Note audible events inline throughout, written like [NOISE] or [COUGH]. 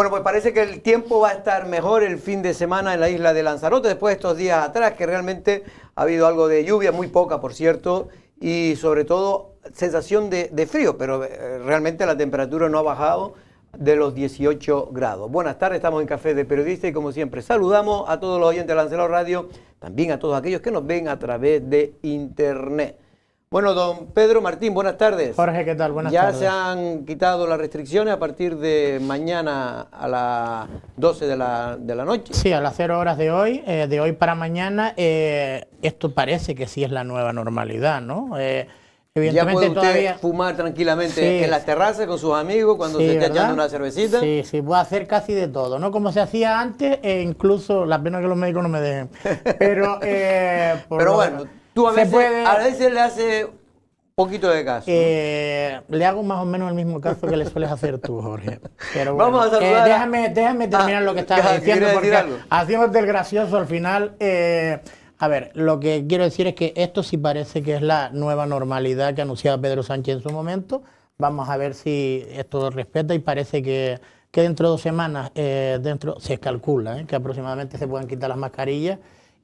Bueno, pues parece que el tiempo va a estar mejor el fin de semana en la isla de Lanzarote, después de estos días atrás, que realmente ha habido algo de lluvia, muy poca, por cierto, y sobre todo sensación de, frío, pero eh, realmente la temperatura no ha bajado de los 18 grados. Buenas tardes, estamos en Café de Periodista y como siempre saludamos a todos los oyentes de Lanzarote Radio, también a todos aquellos que nos ven a través de Internet. Bueno, don Pedro Martín, buenas tardes. Jorge, ¿qué tal? Buenas ya tardes. se han quitado las restricciones a partir de mañana a las 12 de la, de la noche. Sí, a las cero horas de hoy, eh, de hoy para mañana, eh, esto parece que sí es la nueva normalidad, ¿no? Eh, ya evidentemente puede usted todavía... fumar tranquilamente Sí. en las terrazas con sus amigos cuando Sí, se ¿verdad? echando una cervecita. Sí, sí, puedo hacer casi de todo, ¿no? Como se hacía antes, e incluso, la pena que los médicos no me dejen. [LAUGHS] Pero, eh, por Pero bueno, tú a veces, puede- a veces le haces poquito de caso. Eh, le hago más o menos el mismo caso que le sueles hacer tú, Jorge. Pero bueno, Vamos a saludar eh, a- déjame, déjame terminar Ah, lo que estaba ya, diciendo, ¿quieres porque haciéndote el gracioso al final. eh, a ver, lo que quiero decir es que esto sí parece que es la nueva normalidad que anunciaba Pedro Sánchez en su momento. Vamos a ver si esto lo respeta y parece que, que dentro de dos semanas dentro se calcula que aproximadamente se puedan quitar las mascarillas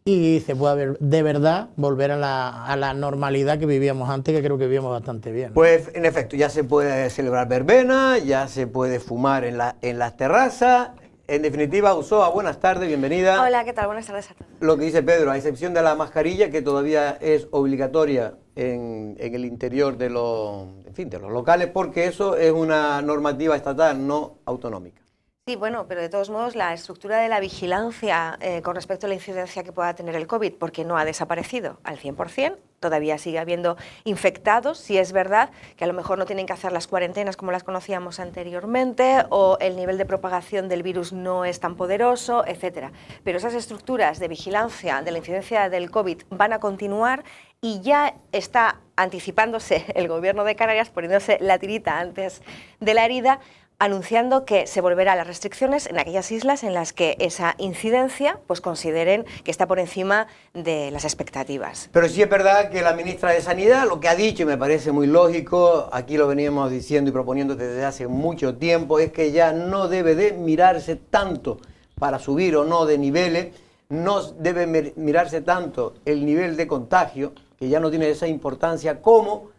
y se pueda ver, de verdad volver a la, a la normalidad que vivíamos antes, que creo que vivíamos bastante bien. Pues en efecto, ya se puede celebrar verbena, ya se puede fumar en, la, en las terrazas. En definitiva, Usoa, buenas tardes, bienvenida. Hola, ¿qué tal? Buenas tardes a todos. Lo que dice Pedro, a excepción de la mascarilla, que todavía es obligatoria en, en el interior de los, en fin, de los locales, porque eso es una normativa estatal, no autonómica. Sí, bueno, pero de todos modos la estructura de la vigilancia eh, con respecto a la incidencia que pueda tener el COVID, porque no ha desaparecido al 100%, todavía sigue habiendo infectados, si es verdad que a lo mejor no tienen que hacer las cuarentenas como las conocíamos anteriormente, o el nivel de propagación del virus no es tan poderoso, etcétera. Pero esas estructuras de vigilancia de la incidencia del COVID van a continuar y ya está anticipándose [LAUGHS] el gobierno de Canarias, poniéndose la tirita antes de la herida, anunciando que se volverá las restricciones en aquellas islas en las que esa incidencia pues consideren que está por encima de las expectativas. Pero sí es verdad que la ministra de Sanidad lo que ha dicho, y me parece muy lógico, aquí lo veníamos diciendo y proponiendo desde hace mucho tiempo, es que ya no debe de mirarse tanto para subir o no de niveles, no debe mir- mirarse tanto el nivel de contagio, que ya no tiene esa importancia, como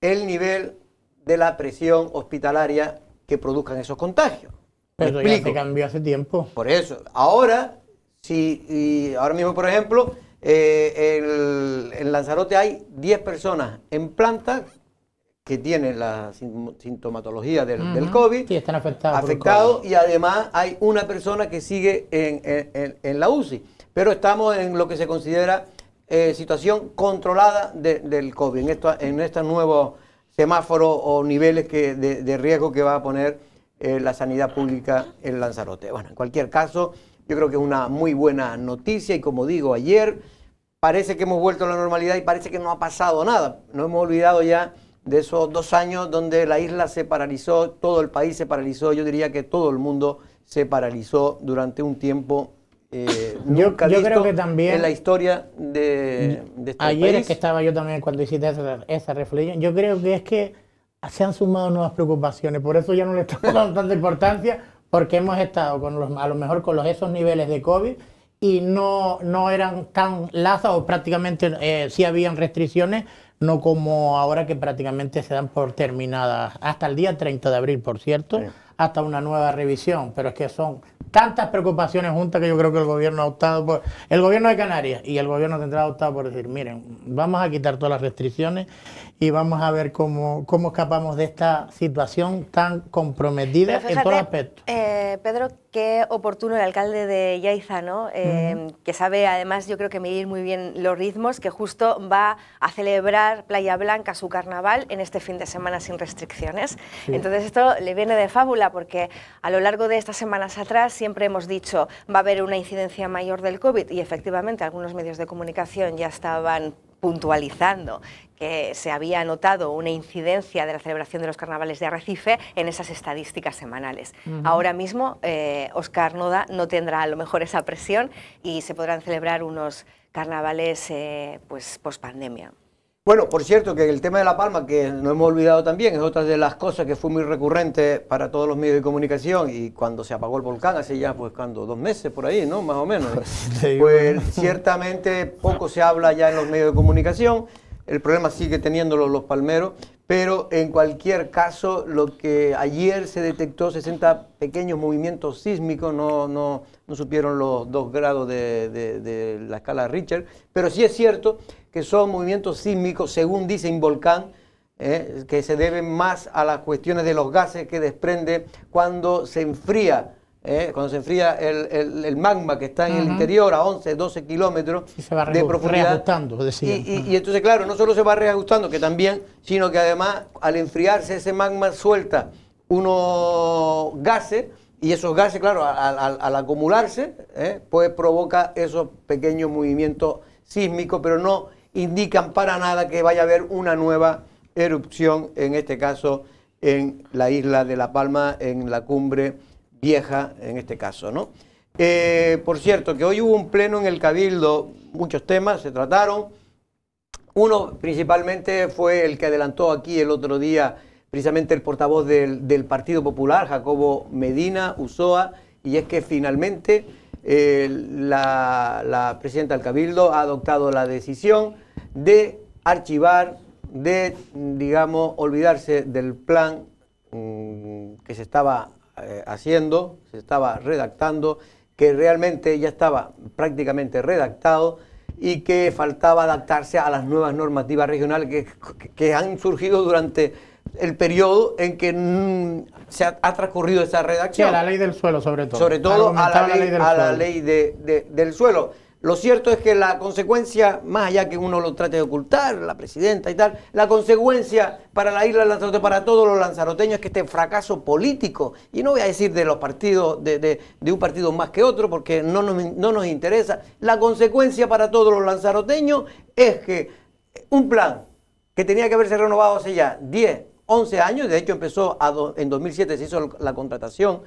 el nivel de la presión hospitalaria que produzcan esos contagios. ¿Me Pero ya se cambió hace tiempo. Por eso, ahora, si, y ahora mismo, por ejemplo, eh, el- en Lanzarote hay 10 personas en planta que tienen la sintomatología del. COVID, Sí, están afectados afectados, COVID. y además hay una persona que sigue en, en- en- en la UCI. Pero estamos en lo que se considera eh, situación controlada de- del COVID, en, esto, en estos nuevos semáforos o niveles que, de, de riesgo que va a poner eh, la sanidad pública en Lanzarote. Bueno, en cualquier caso, yo creo que es una muy buena noticia y como digo, ayer parece que hemos vuelto a la normalidad y parece que no ha pasado nada. No hemos olvidado ya de esos dos años donde la isla se paralizó, todo el país se paralizó, yo diría que todo el mundo se paralizó durante un tiempo eh, Yo- nunca yo visto creo que también- en la historia de, de este Ayer país. es que estaba yo también cuando hiciste esa, esa reflexión. Yo creo que es que se han sumado nuevas preocupaciones. Por eso ya no le estamos dando tanta importancia, porque hemos estado con los, a lo mejor con los, esos niveles de COVID y no, no eran tan lazas o prácticamente eh, sí habían restricciones, no como ahora que prácticamente se dan por terminadas. Hasta el día 30 de abril, por cierto, Sí. hasta una nueva revisión. Pero es que son tantas preocupaciones juntas que yo creo que el gobierno ha optado por. El gobierno de Canarias y el gobierno central ha optado por decir: miren, vamos a quitar todas las restricciones y vamos a ver cómo, cómo escapamos de esta situación tan comprometida Pero en fíjate, aspectos. eh, Pedro, qué oportuno el alcalde de Yaiza, ¿no? Eh, que sabe además, yo creo que medir muy bien los ritmos, que justo va a celebrar Playa Blanca su carnaval en este fin de semana sin restricciones. Entonces esto le viene de fábula porque a lo largo de estas semanas atrás siempre hemos dicho va a haber una incidencia mayor del COVID y efectivamente algunos medios de comunicación ya estaban puntualizando que se había notado una incidencia de la celebración de los carnavales de Arrecife en esas estadísticas semanales. Ahora mismo, eh, Oscar Noda no tendrá a lo mejor esa presión y se podrán celebrar unos carnavales eh, pues, post pandemia. Bueno, por cierto, que el tema de La Palma, que no hemos olvidado también, es otra de las cosas que fue muy recurrente para todos los medios de comunicación y cuando se apagó el volcán, hace ya, pues, cuando, dos meses por ahí, ¿no? Más o menos. [LAUGHS] Pues ciertamente poco se habla ya en los medios de comunicación, el problema sigue teniéndolo los palmeros, pero en cualquier caso, lo que ayer se detectó, 60 pequeños movimientos sísmicos, no, no, no supieron los dos grados de, de la escala Richter, pero sí es cierto que son movimientos sísmicos, según dice Involcán, eh, que se deben más a las cuestiones de los gases que desprende cuando se enfría, eh, cuando se enfría el, magma que está en el interior a 11, 12 kilómetros de profundidad. Y, y, y, entonces, claro, no solo se va reajustando, que también, sino que además al enfriarse ese magma suelta unos gases y esos gases, claro, al, acumularse, eh, pues provoca esos pequeños movimientos sísmicos, pero no indican para nada que vaya a haber una nueva erupción, en este caso en la isla de La Palma, en la cumbre vieja, en este caso, ¿no? Eh, por cierto, que hoy hubo un pleno en el Cabildo, muchos temas se trataron. Uno principalmente fue el que adelantó aquí el otro día precisamente el portavoz del, Partido Popular, Jacobo Medina Usoa, y es que finalmente eh, la, presidenta del Cabildo ha adoptado la decisión de archivar, de, digamos, olvidarse del plan mm, que se estaba eh, haciendo, se estaba redactando, que realmente ya estaba prácticamente redactado y que faltaba adaptarse a las nuevas normativas regionales que, que, han surgido durante el periodo en que mm, se ha, transcurrido esa redacción. Sí, a la ley del suelo, sobre todo. Sobre todo a la ley, a la ley del suelo. Lo cierto es que la consecuencia, más allá que uno lo trate de ocultar, la presidenta y tal, la consecuencia para la isla de Lanzarote, para todos los lanzaroteños, es que este fracaso político, y no voy a decir de los partidos, de, un partido más que otro, porque no nos, no nos interesa, la consecuencia para todos los lanzaroteños es que un plan que tenía que haberse renovado hace ya 10, 11 años, de hecho empezó en 2007, se hizo la contratación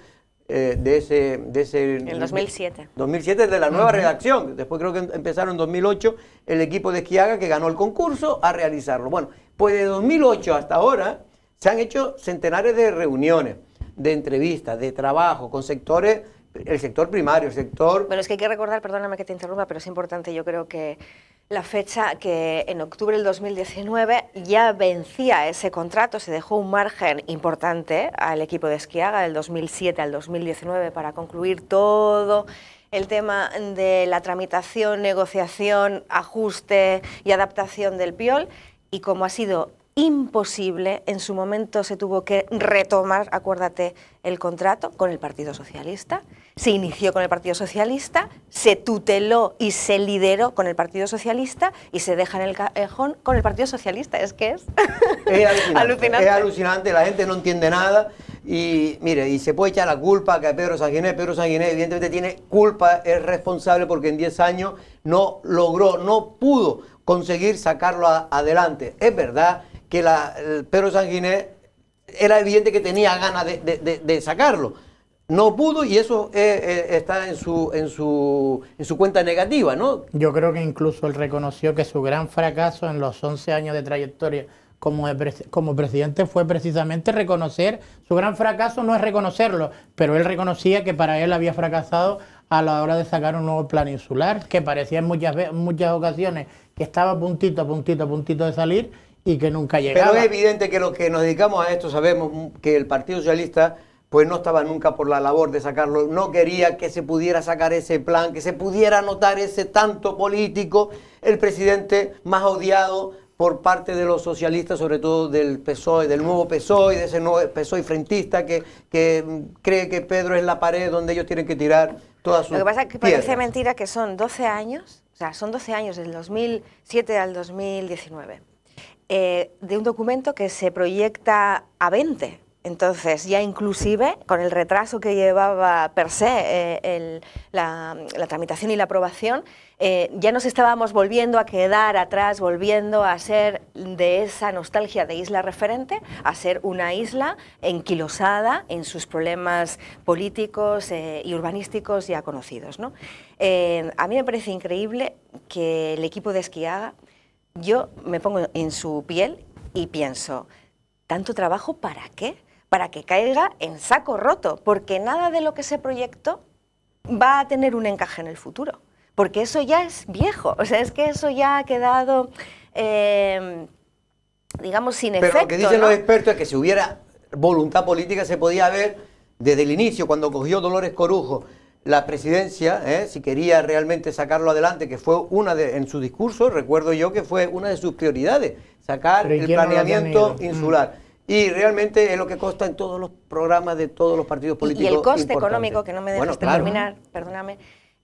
eh, de ese... De ese en 2007. 2007 de la nueva redacción. Después creo que empezaron en 2008 el equipo de Esquiaga que ganó el concurso a realizarlo. Bueno, pues de 2008 hasta ahora se han hecho centenares de reuniones, de entrevistas, de trabajo con sectores, el sector primario, el sector... Pero es que hay que recordar, perdóname que te interrumpa, pero es importante, yo creo que la fecha que en octubre del 2019 ya vencía ese contrato, se dejó un margen importante al equipo de Esquiaga del 2007 al 2019 para concluir todo el tema de la tramitación, negociación, ajuste y adaptación del PIOL. Y como ha sido imposible, en su momento se tuvo que retomar, acuérdate, el contrato con el Partido Socialista. Se inició con el Partido Socialista, se tuteló y se lideró con el Partido Socialista y se deja en el cajón con el Partido Socialista. Es que es, [LAUGHS] alucinante, Es alucinante, la gente no entiende nada. Y mire, y se puede echar la culpa a Pedro Sanguiné. Pedro Sanguiné evidentemente tiene culpa, es responsable porque en 10 años no logró, no pudo conseguir sacarlo adelante. Es verdad que la, Pedro Sanguiné era evidente que tenía ganas de, sacarlo. No pudo y eso eh, eh, está en su, en, su, en su cuenta negativa, ¿no? Yo creo que incluso él reconoció que su gran fracaso en los 11 años de trayectoria como, como presidente fue precisamente reconocer, su gran fracaso no es reconocerlo, pero él reconocía que para él había fracasado a la hora de sacar un nuevo plan insular, que parecía en muchas, muchas ocasiones que estaba puntito, puntito, puntito de salir y que nunca llegaba. Pero es evidente que los que nos dedicamos a esto sabemos que el Partido Socialista pues no estaba nunca por la labor de sacarlo, no quería que se pudiera sacar ese plan, que se pudiera notar ese tanto político, el presidente más odiado por parte de los socialistas, sobre todo del PSOE, del nuevo PSOE, de ese nuevo PSOE frentista que, que cree que Pedro es la pared donde ellos tienen que tirar toda su Lo que pasa es que parece mentira que son 12 años, o sea, son 12 años, del 2007 al 2019 eh, de un documento que se proyecta a 20. Entonces, ya inclusive, con el retraso que llevaba per se eh, la, tramitación y la aprobación, eh, ya nos estábamos volviendo a quedar atrás, volviendo a ser de esa nostalgia de isla referente, a ser una isla enquilosada en sus problemas políticos y urbanísticos ya conocidos. a mí me parece increíble que el equipo de Esquiaga yo me pongo en su piel y pienso, ¿tanto trabajo para qué? Para que caiga en saco roto, porque nada de lo que se proyectó va a tener un encaje en el futuro, porque eso ya es viejo, o sea, es que eso ya ha quedado, eh, digamos, sin efecto. Pero lo que dicen los expertos es que si hubiera voluntad política se podía ver desde el inicio, cuando cogió Dolores Corujo la presidencia, ¿eh? si quería realmente sacarlo adelante, que fue una de, en su discurso, recuerdo yo que fue una de sus prioridades, sacar el planeamiento mm. insular. Y realmente es lo que consta en todos los programas de todos los partidos políticos. Y el coste económico, que no me dejaste terminar, perdóname,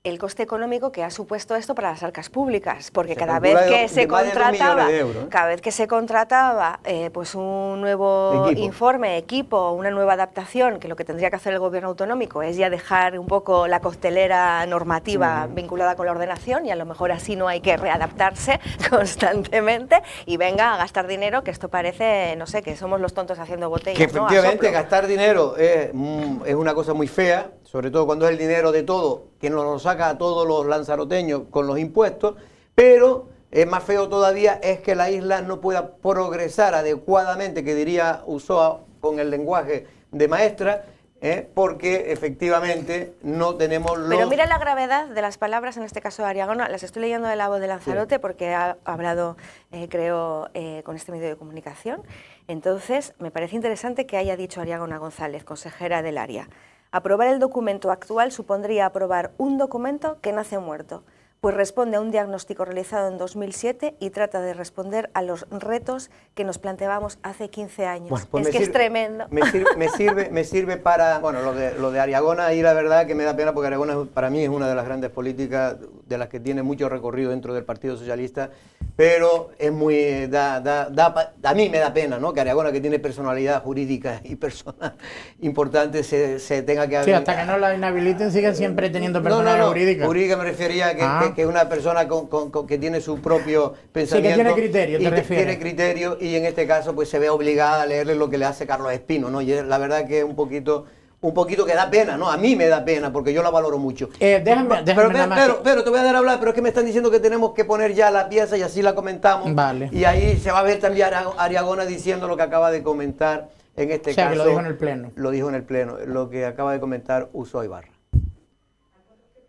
el coste económico que ha supuesto esto para las arcas públicas, porque cada vez que se contrataba, ¿eh? cada vez que se contrataba eh, pues un nuevo informe, equipo, una nueva adaptación, que lo que tendría que hacer el gobierno autonómico es ya dejar un poco la costelera normativa vinculada con la ordenación y a lo mejor así no hay que readaptarse [LAUGHS] constantemente y venga a gastar dinero, que esto parece, no sé, que somos los tontos haciendo botellas. Que efectivamente gastar dinero es, mm, es una cosa muy fea, sobre todo cuando es el dinero de todo, que nos lo saca a todos los lanzaroteños con los impuestos, pero es más feo todavía es que la isla no pueda progresar adecuadamente, que diría Usoa con el lenguaje de maestra, ¿eh? porque efectivamente no tenemos los... Pero mira la gravedad de las palabras, en este caso de Ariagona, las estoy leyendo de la voz de Lanzarote porque ha hablado, eh, creo, eh, con este medio de comunicación. Entonces, me parece interesante que haya dicho Ariagona González, consejera del área. Aprobar el documento actual supondría aprobar un documento que nace muerto, pues responde a un diagnóstico realizado en 2007 y trata de responder a los retos que nos planteábamos hace 15 años. Pues es que es tremendo. Me sirve, me sirve, para, bueno, lo de, lo de Ariagona y la verdad que me da pena porque Ariagona para mí es una de las grandes políticas de las que tiene mucho recorrido dentro del Partido Socialista pero es muy, da, da, da, a mí me da pena, ¿no? Que Aragona, que tiene personalidad jurídica [LAUGHS] y personas importantes, se, se, tenga que... Sí, hasta que no la inhabiliten sigue siempre teniendo personalidad no, no, jurídica. Jurídica me refería a que, ah. que, una persona con, con, que tiene su propio pensamiento... Sí, que tiene criterio, te y Tiene criterio y en este caso pues se ve obligada a leerle lo que le hace Carlos Espino, ¿no? Y la verdad que es un poquito un poquito que da pena, ¿no? A mí me da pena porque yo la valoro mucho. Eh, déjame, déjame pero, pero, te voy a dar a hablar, pero es que me están diciendo que tenemos que poner ya la pieza y así la comentamos. Vale. Y ahí se va a ver también Ariagona diciendo lo que acaba de comentar en este o sea, caso. Que lo dijo en el pleno. Lo dijo en el pleno, lo que acaba de comentar Uso Ibarra.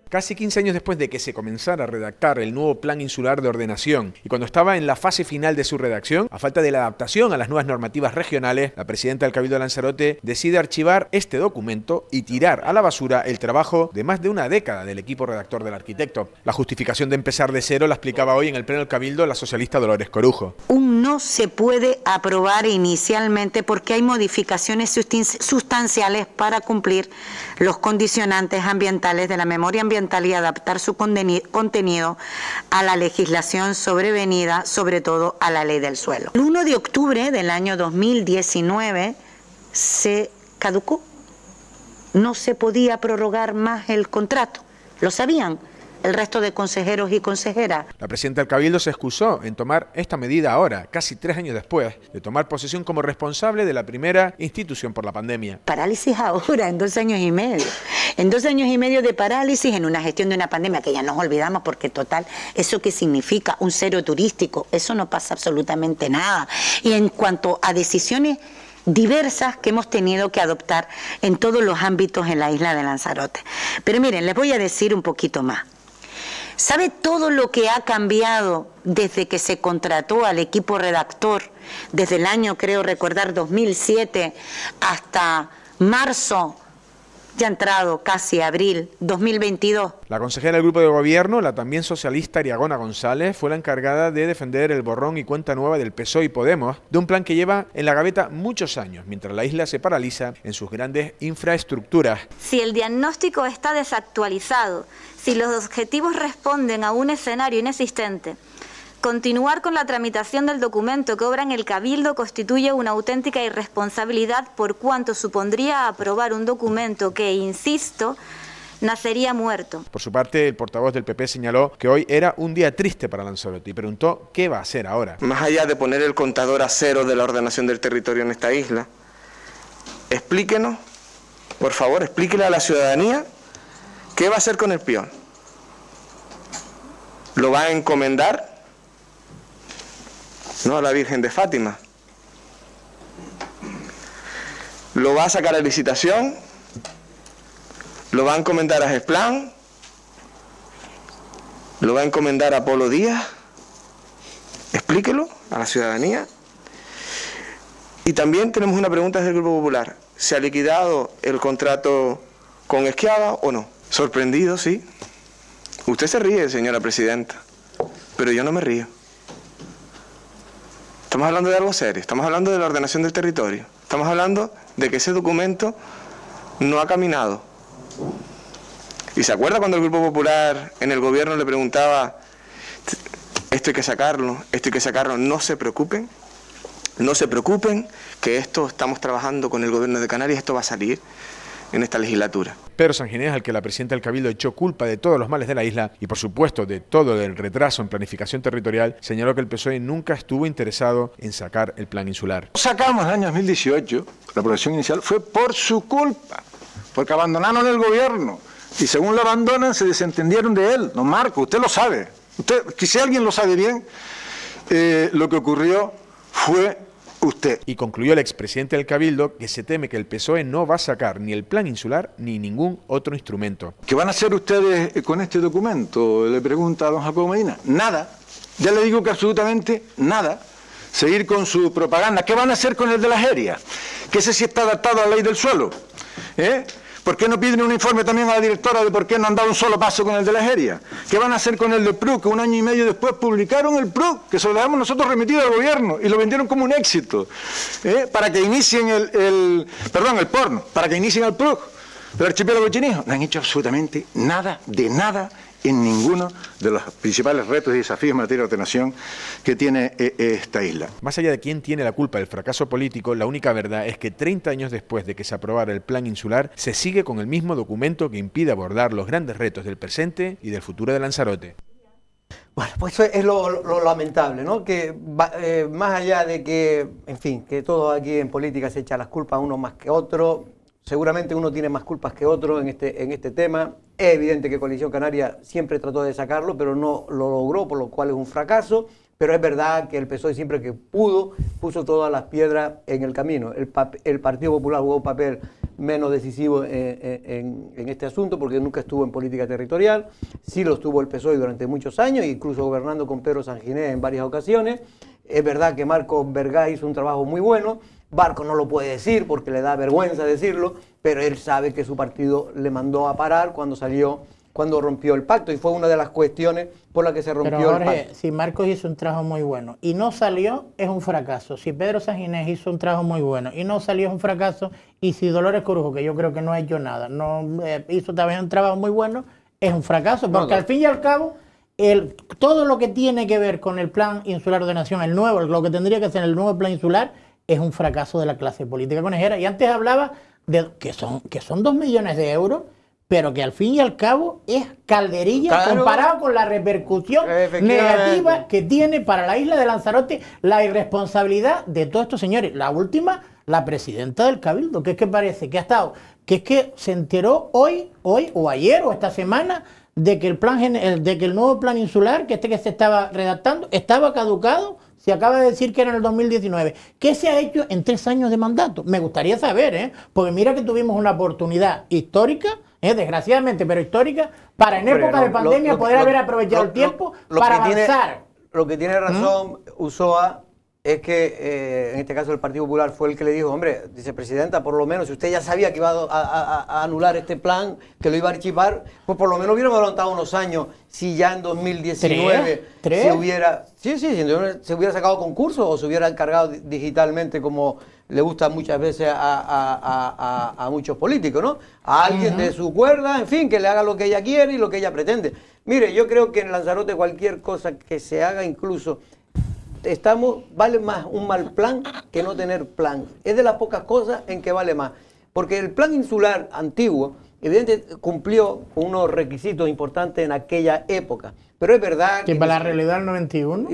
Casi 15 años después de que se comenzara a redactar el nuevo Plan Insular de Ordenación y cuando estaba en la fase final de su redacción, a falta de la adaptación a las nuevas normativas regionales, la presidenta del Cabildo Lanzarote decide archivar este documento y tirar a la basura el trabajo de más de una década del equipo redactor del arquitecto. La justificación de empezar de cero la explicaba hoy en el Pleno del Cabildo la socialista Dolores Corujo. Un no se puede aprobar inicialmente porque hay modificaciones sustanciales para cumplir los condicionantes ambientales de la memoria ambiental y adaptar su contenido a la legislación sobrevenida, sobre todo a la ley del suelo. El 1 de octubre del año 2019 se caducó. No se podía prorrogar más el contrato. Lo sabían el resto de consejeros y consejeras. La presidenta del Cabildo se excusó en tomar esta medida ahora, casi tres años después de tomar posesión como responsable de la primera institución por la pandemia. Parálisis ahora, en dos años y medio. En dos años y medio de parálisis en una gestión de una pandemia que ya nos olvidamos porque total, ¿eso qué significa? Un cero turístico, eso no pasa absolutamente nada. Y en cuanto a decisiones diversas que hemos tenido que adoptar en todos los ámbitos en la isla de Lanzarote. Pero miren, les voy a decir un poquito más. ¿Sabe todo lo que ha cambiado desde que se contrató al equipo redactor, desde el año, creo recordar, 2007 hasta marzo ya entrado casi abril 2022. La consejera del grupo de gobierno, la también socialista Ariagona González, fue la encargada de defender el borrón y cuenta nueva del PSOE y Podemos, de un plan que lleva en la gaveta muchos años, mientras la isla se paraliza en sus grandes infraestructuras. Si el diagnóstico está desactualizado, si los objetivos responden a un escenario inexistente, Continuar con la tramitación del documento que obra en el Cabildo constituye una auténtica irresponsabilidad por cuanto supondría aprobar un documento que, insisto, nacería muerto. Por su parte, el portavoz del PP señaló que hoy era un día triste para Lanzarote y preguntó qué va a hacer ahora. Más allá de poner el contador a cero de la ordenación del territorio en esta isla, explíquenos, por favor, explíquele a la ciudadanía qué va a hacer con el peón. ¿Lo va a encomendar no a la Virgen de Fátima. Lo va a sacar a licitación, lo va a encomendar a Gesplan, lo va a encomendar a Polo Díaz. Explíquelo a la ciudadanía. Y también tenemos una pregunta desde el Grupo Popular. ¿Se ha liquidado el contrato con Esquiava o no? Sorprendido, sí. Usted se ríe, señora presidenta, pero yo no me río. Estamos hablando de algo serio, estamos hablando de la ordenación del territorio, estamos hablando de que ese documento no ha caminado. ¿Y se acuerda cuando el Grupo Popular en el gobierno le preguntaba, esto hay que sacarlo, esto hay que sacarlo, no se preocupen? No se preocupen que esto estamos trabajando con el gobierno de Canarias, esto va a salir en esta legislatura. Pedro Sanginés, al que la presidenta del Cabildo echó culpa de todos los males de la isla y por supuesto de todo el retraso en planificación territorial, señaló que el PSOE nunca estuvo interesado en sacar el plan insular. Sacamos en el año 2018, la aprobación inicial fue por su culpa, porque abandonaron el gobierno y según lo abandonan se desentendieron de él. No, Marco, usted lo sabe. Usted, si alguien lo sabe bien, eh, lo que ocurrió fue usted. Y concluyó el expresidente del Cabildo que se teme que el PSOE no va a sacar ni el plan insular ni ningún otro instrumento. ¿Qué van a hacer ustedes con este documento? Le pregunta a don Jacobo Medina. Nada. Ya le digo que absolutamente nada. Seguir con su propaganda. ¿Qué van a hacer con el de las aéreas? Que ese sí está adaptado a la ley del suelo. ¿Eh? ¿Por qué no piden un informe también a la directora de por qué no han dado un solo paso con el de la Geria? ¿Qué van a hacer con el de PRU? Que un año y medio después publicaron el PRU, que se lo dejamos nosotros remitido al gobierno y lo vendieron como un éxito. ¿eh? Para que inicien el, perdón, el porno, para que inicien el PRU. El archipiélago chinijo no han hecho absolutamente nada, de nada, en ninguno de los principales retos y desafíos en materia de ordenación que tiene eh, esta isla. Más allá de quién tiene la culpa del fracaso político, la única verdad es que 30 años después de que se aprobara el plan insular, se sigue con el mismo documento que impide abordar los grandes retos del presente y del futuro de Lanzarote. Bueno, pues eso es lo, lamentable, ¿no? Que eh, más allá de que, en fin, que todo aquí en política se echa las culpas a uno más que otro, Seguramente uno tiene más culpas que otro en este, en este tema. Es evidente que Coalición Canaria siempre trató de sacarlo, pero no lo logró, por lo cual es un fracaso. Pero es verdad que el PSOE siempre que pudo puso todas las piedras en el camino. El, Partido Popular jugó un papel menos decisivo en, en, este asunto porque nunca estuvo en política territorial. Sí lo estuvo el PSOE durante muchos años, incluso gobernando con Pedro Sanginés en varias ocasiones. Es verdad que Marco Vergá hizo un trabajo muy bueno, Barco no lo puede decir porque le da vergüenza decirlo, pero él sabe que su partido le mandó a parar cuando salió, cuando rompió el pacto y fue una de las cuestiones por las que se rompió el pacto. Si Marcos hizo un trabajo muy bueno y no salió, es un fracaso. Si Pedro Sanginés hizo un trabajo muy bueno y no salió, es un fracaso. Y si Dolores Corujo, que yo creo que no ha hecho nada, no eh, hizo también un trabajo muy bueno, es un fracaso. Porque al fin y al cabo, el, todo lo que tiene que ver con el plan insular de nación, el nuevo, lo que tendría que ser el nuevo plan insular, es un fracaso de la clase política conejera. Y antes hablaba de que son, que son dos millones de euros, pero que al fin y al cabo es calderilla comparado con la repercusión negativa que tiene para la isla de Lanzarote la irresponsabilidad de todos estos señores. La última, la presidenta del Cabildo, que es que parece que ha estado, que es que se enteró hoy, hoy o ayer o esta semana de que el plan de que el nuevo plan insular, que este que se estaba redactando, estaba caducado se acaba de decir que era en el 2019. ¿Qué se ha hecho en tres años de mandato? Me gustaría saber, ¿eh? Porque mira que tuvimos una oportunidad histórica, ¿eh? desgraciadamente, pero histórica, para en época de pandemia poder haber aprovechado el tiempo para avanzar. lo que tiene razón ¿Mm? Usoa es que eh, en este caso el Partido Popular fue el que le dijo, hombre, vicepresidenta, por lo menos si usted ya sabía que iba a, anular este plan, que lo iba a archivar, pues por lo menos hubiéramos adelantado unos años si ya en 2019 se hubiera, sí, sí, se hubiera sacado concurso o se hubiera encargado digitalmente como le gusta muchas veces a, muchos políticos, ¿no? A alguien de su cuerda, en fin, que le haga lo que ella quiere y lo que ella pretende. Mire, yo creo que en Lanzarote cualquier cosa que se haga, incluso estamos, vale más un mal plan que no tener plan. Es de las pocas cosas en que vale más. Porque el plan insular antiguo, evidentemente, cumplió unos requisitos importantes en aquella época. Pero es verdad que... para la realidad del 91.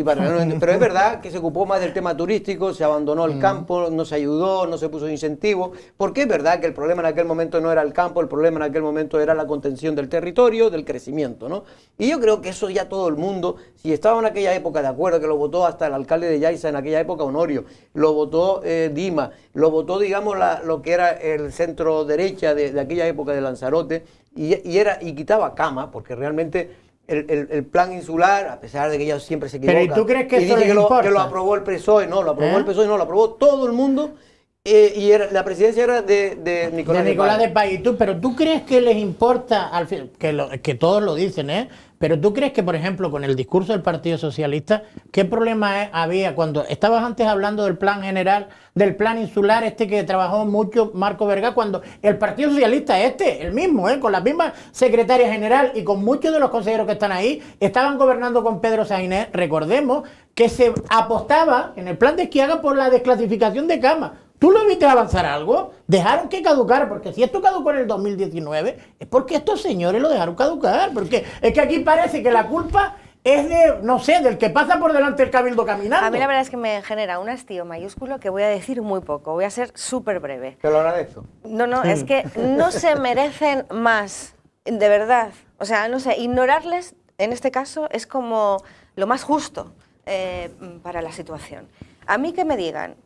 pero es verdad que se ocupó más del tema turístico, se abandonó el mm. campo, no se ayudó, no se puso incentivo, porque es verdad que el problema en aquel momento no era el campo, el problema en aquel momento era la contención del territorio, del crecimiento, ¿no? Y yo creo que eso ya todo el mundo, si estaba en aquella época de acuerdo, que lo votó hasta el alcalde de Yaiza en aquella época, Honorio, lo votó eh, Dima, lo votó, digamos, lo que era el centro derecha de, aquella época de Lanzarote, y, era, y quitaba cama, porque realmente el, plan insular, a pesar de que ellos siempre se equivocan. Pero ¿y tú crees que eso que, lo, que, lo, aprobó el PSOE? No, lo aprobó el ¿Eh? PSOE, no, lo aprobó todo el mundo. Eh, y era, la presidencia era de, de Nicolás de, Nicolás de Paz. pero tú crees que les importa, al fin, que, que todos lo dicen, ¿eh? Pero tú crees que, por ejemplo, con el discurso del Partido Socialista, ¿qué problema había cuando estabas antes hablando del plan general, del plan insular, este que trabajó mucho Marco Vergá, cuando el Partido Socialista, este, el mismo, ¿eh? con la misma secretaria general y con muchos de los consejeros que están ahí, estaban gobernando con Pedro Sainés, recordemos que se apostaba en el plan de Esquiaga por la desclasificación de camas ¿Tú lo viste avanzar algo? Dejaron que caducara, porque si esto caducó en el 2019, es porque estos señores lo dejaron caducar, porque es que aquí parece que la culpa es de, no sé, del que pasa por delante el cabildo caminando. A mí la verdad es que me genera un hastío mayúsculo que voy a decir muy poco, voy a ser súper breve. Te lo agradezco. No, no, es que no se [LAUGHS] merecen más, de verdad. O sea, no sé, ignorarles en este caso es como lo más justo eh, para la situación. A mí que me digan,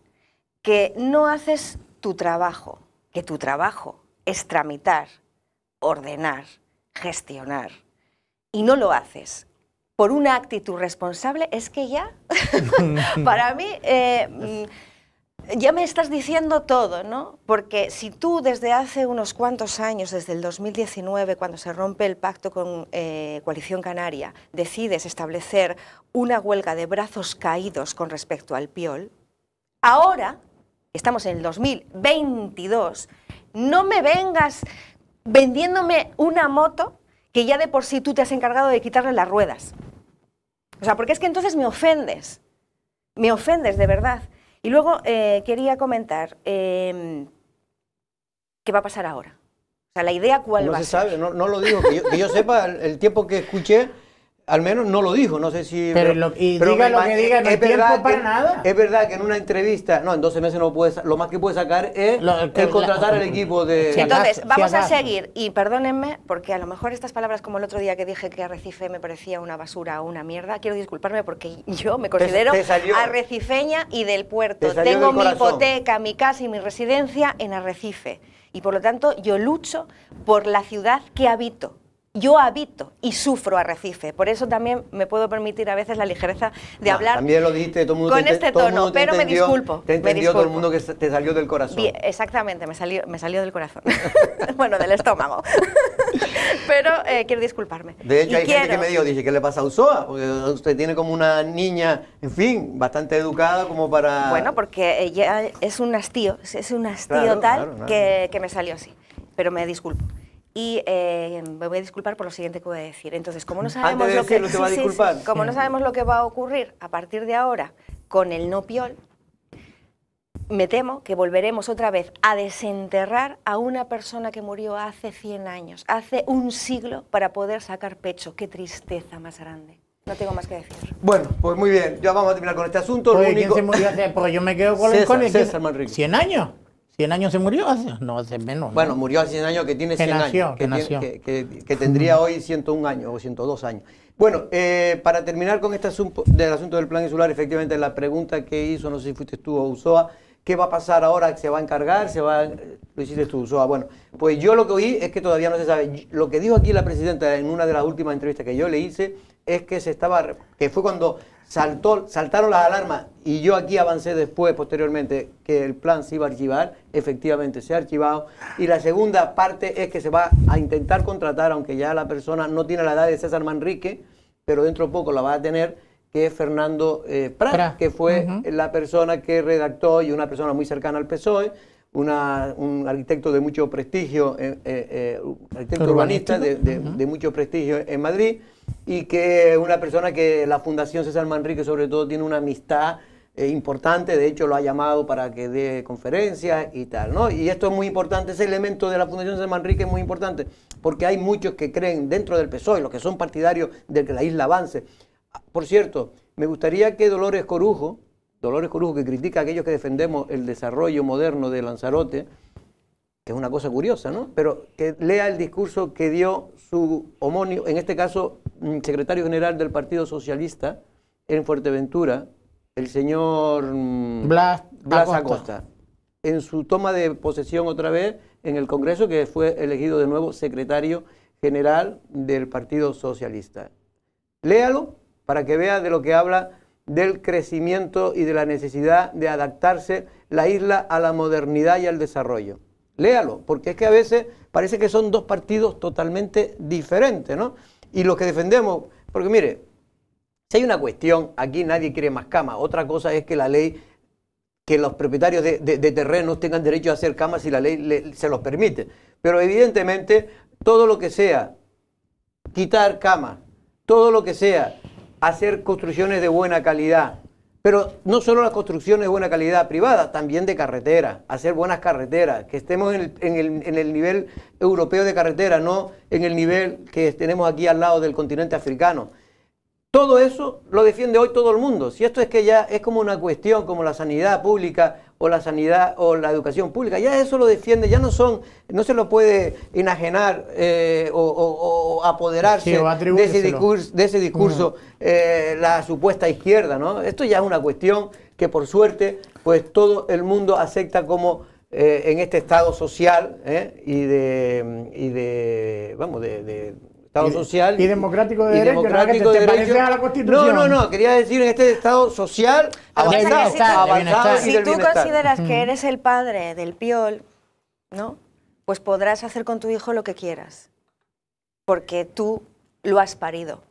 que no haces tu trabajo, que tu trabajo es tramitar, ordenar, gestionar, y no lo haces por una actitud responsable, es que ya, [LAUGHS] para mí, eh, mm, ya me estás diciendo todo, ¿no? Porque si tú desde hace unos cuantos años, desde el 2019, cuando se rompe el pacto con eh, Coalición Canaria, decides establecer una huelga de brazos caídos con respecto al PIOL, ahora estamos en el 2022, no me vengas vendiéndome una moto que ya de por sí tú te has encargado de quitarle las ruedas. O sea, porque es que entonces me ofendes, me ofendes de verdad. Y luego eh, quería comentar, em, ¿qué va a pasar ahora? O sea, la idea cuál va a ser. sabe, no, no lo digo, que yo, sepa, el tiempo que escuché, al menos no lo dijo, no sé si... Pero, lo, y diga lo que diga, no es tiempo para nada. Es verdad que en una entrevista, no, en 12 meses no puede, lo más que puede sacar es el contratar al equipo de... Entonces, vamos a seguir, y perdónenme, porque a lo mejor estas palabras como el otro día que dije que Arrecife me parecía una basura o una mierda, quiero disculparme porque [LAUGHS] yo me considero arrecifeña y del puerto. Tengo mi hipoteca, mi casa y mi residencia en Arrecife. Y por lo tanto, yo lucho por la ciudad que habito yo habito y sufro Arrecife. Por eso también me puedo permitir a veces la ligereza de hablar también lo dijiste, todo mundo con este tono, pero me disculpo. Te entendió todo el mundo que te salió del corazón. exactamente, me salió, me salió del corazón. [LAUGHS] bueno, del estómago. [LAUGHS] pero eh, quiero disculparme. De hecho, hay gente que me dijo, dice, ¿qué le pasa a Usoa? Porque usted tiene como una niña, en fin, bastante educada como para... Bueno, porque ella es un hastío, es un hastío tal Que, que me salió así. Pero me disculpo. Y eh, me voy a disculpar por lo siguiente que voy a decir. Entonces, como no sabemos lo que, como no sabemos lo que va a ocurrir a partir de ahora con el no piol, me temo que volveremos otra vez a desenterrar a una persona que murió hace 100 años, hace un siglo, para poder sacar pecho. Qué tristeza más grande. No tengo más que decir. Bueno, pues muy bien, ya vamos a terminar con este asunto. ¿quién se murió hace? Porque yo me quedo con, César, el, César Manrique. ¿100 años? ¿100 años se murió? No, hace menos. Bueno, murió hace 100 años, que tiene 100 años. Que, tendría hoy 101 años o 102 años. Bueno, eh, para terminar con este asunto del asunto del plan insular, efectivamente la pregunta que hizo, no sé si fuiste tú o Usoa, ¿qué va a pasar ahora? ¿Se va a encargar? ¿Se va Lo hiciste tú, Usoa. Bueno, pues yo lo que oí es que todavía no se sabe. Lo que dijo aquí la presidenta en una de las últimas entrevistas que yo le hice es que se estaba, que fue cuando saltó, saltaron las alarmas y yo aquí avancé después, posteriormente, que el plan se iba a archivar, efectivamente se ha archivado. Y la segunda parte es que se va a intentar contratar, aunque ya la persona no tiene la edad de César Manrique, pero dentro de poco la va a tener, que es Fernando eh, Prat, que fue la persona que redactó y una persona muy cercana al PSOE, un arquitecto de mucho prestigio, eh, eh, arquitecto urbanista de, de mucho prestigio en Madrid y que una persona que la Fundación César Manrique sobre todo tiene una amistad eh, importante, de hecho lo ha llamado para que dé conferencias y tal, ¿no? Y esto es muy importante, ese elemento de la Fundación César Manrique es muy importante, porque hay muchos que creen dentro del PSOE, los que son partidarios de que la isla avance. Por cierto, me gustaría que Dolores Corujo, Dolores Corujo que critica a aquellos que defendemos el desarrollo moderno de Lanzarote, que es una cosa curiosa, ¿no? Pero que lea el discurso que dio su homónimo, en este caso, mm, secretario general del Partido Socialista en Fuerteventura, el señor mm, Blas, Blas Acosta. Acosta, en su toma de posesión otra vez en el Congreso, que fue elegido de nuevo secretario general del Partido Socialista. Léalo para que vea de lo que habla del crecimiento y de la necesidad de adaptarse la isla a la modernidad y al desarrollo. Léalo, porque es que a veces parece que son dos partidos totalmente diferentes, ¿no? Y los que defendemos, porque mire, si hay una cuestión, aquí nadie quiere más camas. Otra cosa es que la ley, que los propietarios de, de- terrenos tengan derecho a hacer camas si la ley le- se los permite. Pero evidentemente, todo lo que sea quitar camas, todo lo que sea hacer construcciones de buena calidad, pero no solo las construcciones de buena calidad privada, también de carretera, hacer buenas carreteras, que estemos en el, nivel europeo de carretera, no en el nivel que tenemos aquí al lado del continente africano. Todo eso lo defiende hoy todo el mundo. Si esto es que ya es como una cuestión como la sanidad pública o la sanidad o la educación pública, ya eso lo defiende, ya no son, no se lo puede enajenar eh, o, o- o apoderarse Sí, o de ese discurso, de ese discurso eh, la supuesta izquierda, ¿no? Esto ya es una cuestión que por suerte, pues todo el mundo acepta como eh, en este estado social ¿eh? y de y de vamos de, de estado Y social y democrático de y derecho, ¿no? democrático Que te de parece derecho. a la Constitución. No, no, no, quería decir en este estado social pasa avanzado, si avanzado Si tú consideras que eres el padre del piol, ¿no? Pues podrás hacer con tu hijo lo que quieras, porque tú lo has parido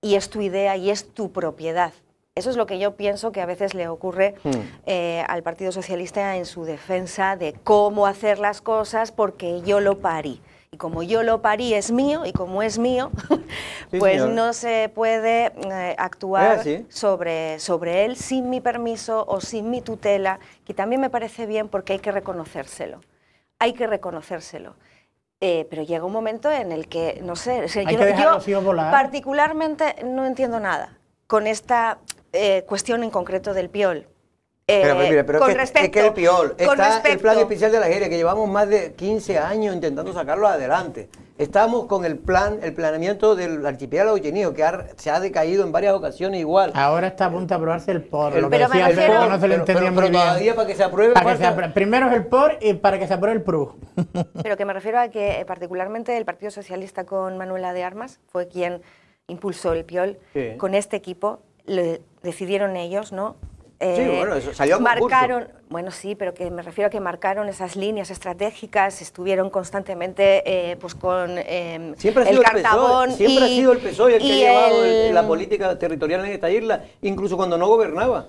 y es tu idea y es tu propiedad. Eso es lo que yo pienso que a veces le ocurre Hmm. eh, al Partido Socialista en su defensa de cómo hacer las cosas porque yo lo parí. Y como yo lo parí es mío y como es mío, [LAUGHS] Sí, pues señor. no se puede eh, actuar así. sobre, sobre él sin mi permiso o sin mi tutela, que también me parece bien porque hay que reconocérselo. Hay que reconocérselo. Eh, pero llega un momento en el que, no sé, o sea, yo, yo volar. particularmente no entiendo nada con esta eh, cuestión en concreto del piol. Eh, Pero, pero, mira, pero con es, que, respecto, es que el piol, con está el respecto- plan especial de la Jeria, que llevamos más de 15 años intentando sacarlo adelante. Estamos con el plan, el planeamiento del archipiélago Chenío, que ha- se ha decaído en varias ocasiones igual. Ahora está a punto de aprobarse el POR. El- lo que pero me decía el refiero- POR no se Pero- entendía pero- muy bien. todavía para que se apruebe Para que se apruebe- primero es el POR y para que se apruebe el PRU. [LAUGHS] Pero que me refiero a que eh, particularmente el Partido Socialista con Manuela de Armas fue quien impulsó el PIOL. Sí. Con este equipo lo decidieron ellos, ¿no? Eh, Sí, bueno, eso salió a marcaron, bueno, sí, pero que me refiero a que marcaron esas líneas estratégicas, estuvieron constantemente eh, pues con eh, Siempre ha el sido el, cartabón PSOE, siempre ha y- sido el PSOE el que y ha llevado el- el- la política territorial en esta isla, incluso cuando no gobernaba.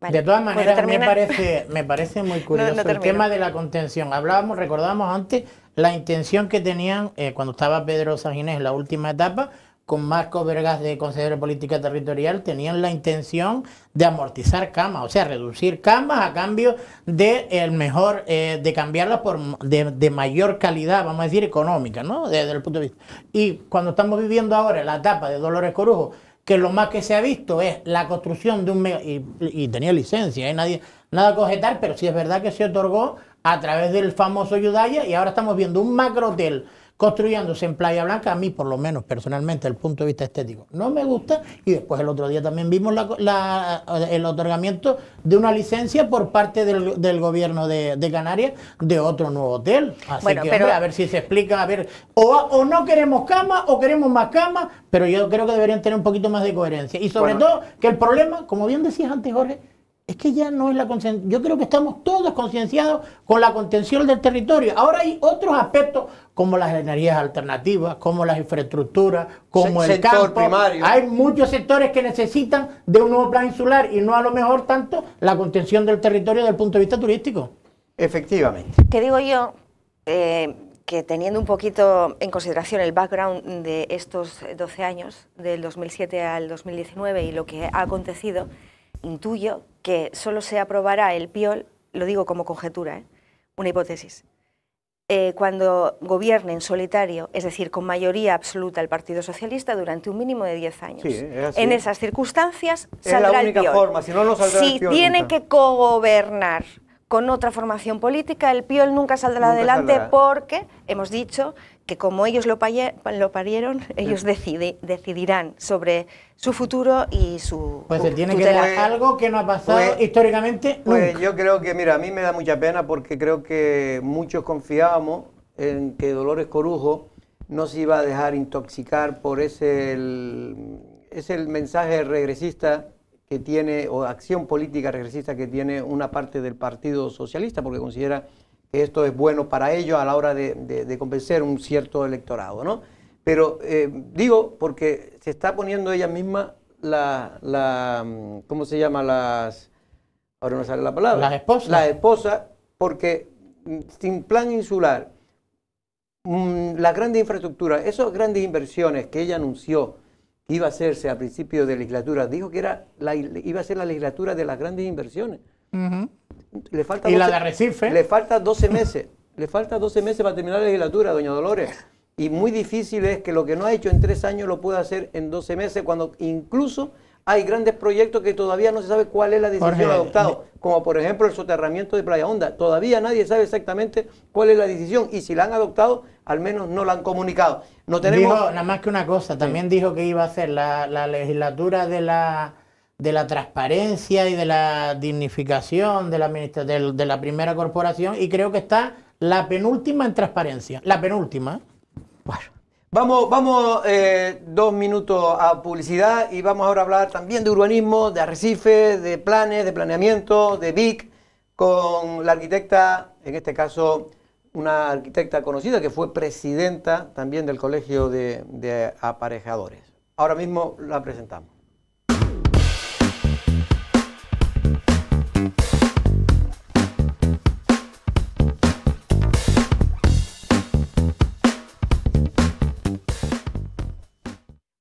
Vale, de todas ¿puedo maneras, me parece, me parece muy [LAUGHS] curioso no el termino. tema de la contención. Hablábamos, recordábamos antes la intención que tenían eh, cuando estaba Pedro Saginés en la última etapa, con Marco Vergas de consejero de política territorial, tenían la intención de amortizar camas, o sea, reducir camas a cambio de el mejor, eh, de cambiarlas por de, de mayor calidad, vamos a decir, económica, ¿no? Desde el punto de vista. Y cuando estamos viviendo ahora la etapa de Dolores Corujo, que lo más que se ha visto es la construcción de un mega, y, tenía licencia, ¿eh? Nadie, nada que objetar, pero sí es verdad que se otorgó a través del famoso Yudaya y ahora estamos viendo un macro hotel construyéndose en Playa Blanca, a mí por lo menos personalmente, desde el punto de vista estético, no me gusta. Y después el otro día también vimos la- la- el otorgamiento de una licencia por parte del, del gobierno de, de Canarias de otro nuevo hotel. Así Bueno, que, pero- hombre, a ver si se explica, a ver, o, o no queremos camas o queremos más camas, pero yo creo que deberían tener un poquito más de coherencia. Y sobre Bueno. todo que el problema, como bien decías antes, Jorge, es que ya no es la conciencia. Yo creo que estamos todos concienciados con la contención del territorio. Ahora hay otros aspectos como las energías alternativas, como las infraestructuras, como Se- el sector campo. primario. Hay muchos sectores que necesitan de un nuevo plan insular y no a lo mejor tanto la contención del territorio desde el punto de vista turístico. Efectivamente. que digo yo eh, que teniendo un poquito en consideración el background de estos 12 años, del 2007 al 2019 y lo que ha acontecido, intuyo que solo se aprobará el PIOL, lo digo como conjetura, ¿eh? una hipótesis, eh, cuando gobierne en solitario, es decir, con mayoría absoluta el Partido Socialista durante un mínimo de 10 años. en esas circunstancias es la única forma, si no, no saldrá Si tiene que cogobernar con otra formación política, el PIOL nunca saldrá adelante porque hemos dicho que como ellos lo, parieron, ellos decidirán sobre su futuro y su Pues se tiene que dar algo que no ha pasado pues, históricamente Pues yo creo que, mira, a mí me da mucha pena porque creo que muchos confiábamos en que Dolores Corujo no se iba a dejar intoxicar por ese es el mensaje regresista que tiene, o acción política regresista que tiene una parte del Partido Socialista, porque considera que esto es bueno para ellos a la hora de, convencer un cierto electorado, ¿no? Pero eh, digo, porque se está poniendo ella misma la, la, ¿cómo se llama? Las, ahora no sale la palabra. Las esposas. Las esposas, porque mm, sin plan insular, mm, las grandes infraestructuras, esas grandes inversiones que ella anunció, iba a hacerse a principio de legislatura, dijo que era la, iba a ser la legislatura de las grandes inversiones. le falta y la de Recife. Le falta 12 meses. le falta 12 meses para terminar la legislatura, doña Dolores. Y muy difícil es que lo que no ha hecho en tres años lo pueda hacer en 12 meses, cuando incluso hay grandes proyectos que todavía no se sabe cuál es la decisión adoptada, como por ejemplo el soterramiento de Playa Honda. Todavía nadie sabe exactamente cuál es la decisión y si la han adoptado, al menos no la han comunicado. No tenemos... Dijo nada más que una cosa, también dijo que iba a ser la, legislatura de la, de la transparencia y de la dignificación de la, de la primera corporación y creo que está la penúltima en transparencia, la penúltima. Bueno. Vamos, vamos eh, dos minutos a publicidad y vamos ahora a hablar también de urbanismo, de arrecife, de planes, de planeamiento, de BIC, con la arquitecta, en este caso una arquitecta conocida que fue presidenta también del Colegio de Aparejadores. Ahora mismo la presentamos.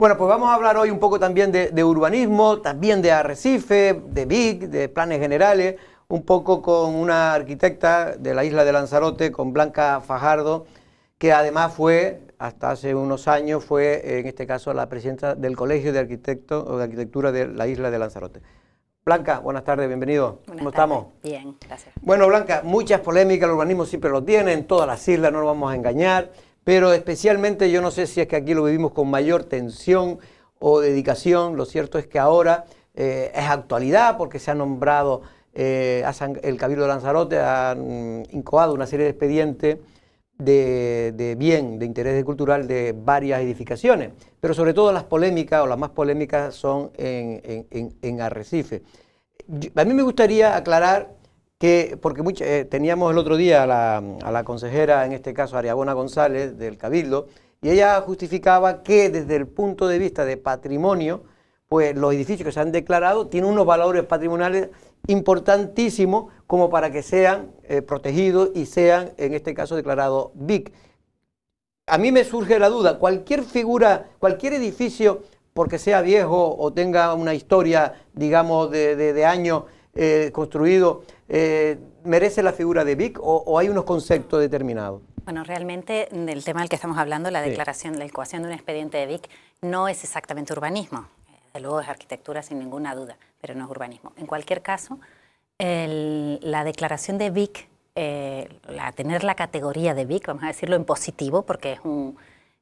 Bueno, pues vamos a hablar hoy un poco también de, urbanismo, también de arrecife, de BIC, de planes generales, un poco con una arquitecta de la isla de Lanzarote, con Blanca Fajardo, que además fue, hasta hace unos años, fue en este caso la presidenta del Colegio de Arquitectos o de Arquitectura de la isla de Lanzarote. Blanca, buenas tardes, bienvenido. ¿Cómo estamos? Bien, gracias. Bueno, Blanca, muchas polémicas, el urbanismo siempre lo tiene, en todas las islas, no nos vamos a engañar pero especialmente yo no sé si es que aquí lo vivimos con mayor tensión o dedicación, lo cierto es que ahora eh, es actualidad porque se ha nombrado, eh, el Cabildo de Lanzarote ha mm, incoado una serie de expedientes de, bien, de interés cultural de varias edificaciones, pero sobre todo las polémicas o las más polémicas son en, Arrecife. a mí me gustaría aclarar que, porque eh, teníamos el otro día a la, consejera, en este caso Ariagona González, del Cabildo, y ella justificaba que desde el punto de vista de patrimonio, pues los edificios que se han declarado tienen unos valores patrimoniales importantísimos como para que sean eh, protegidos y sean, en este caso, declarados BIC. A mí me surge la duda, cualquier figura, cualquier edificio, porque sea viejo o tenga una historia, digamos, de, de, años eh, construido, eh, merece la figura de Vic o, hay unos conceptos determinados? Bueno, realmente del tema del que estamos hablando, la declaración, la ecuación de un expediente de Vic, no es exactamente urbanismo. Desde luego es arquitectura sin ninguna duda, pero no es urbanismo. En cualquier caso, la declaración de Vic, eh, la, tener la categoría de Vic, vamos a decirlo en positivo, porque es un,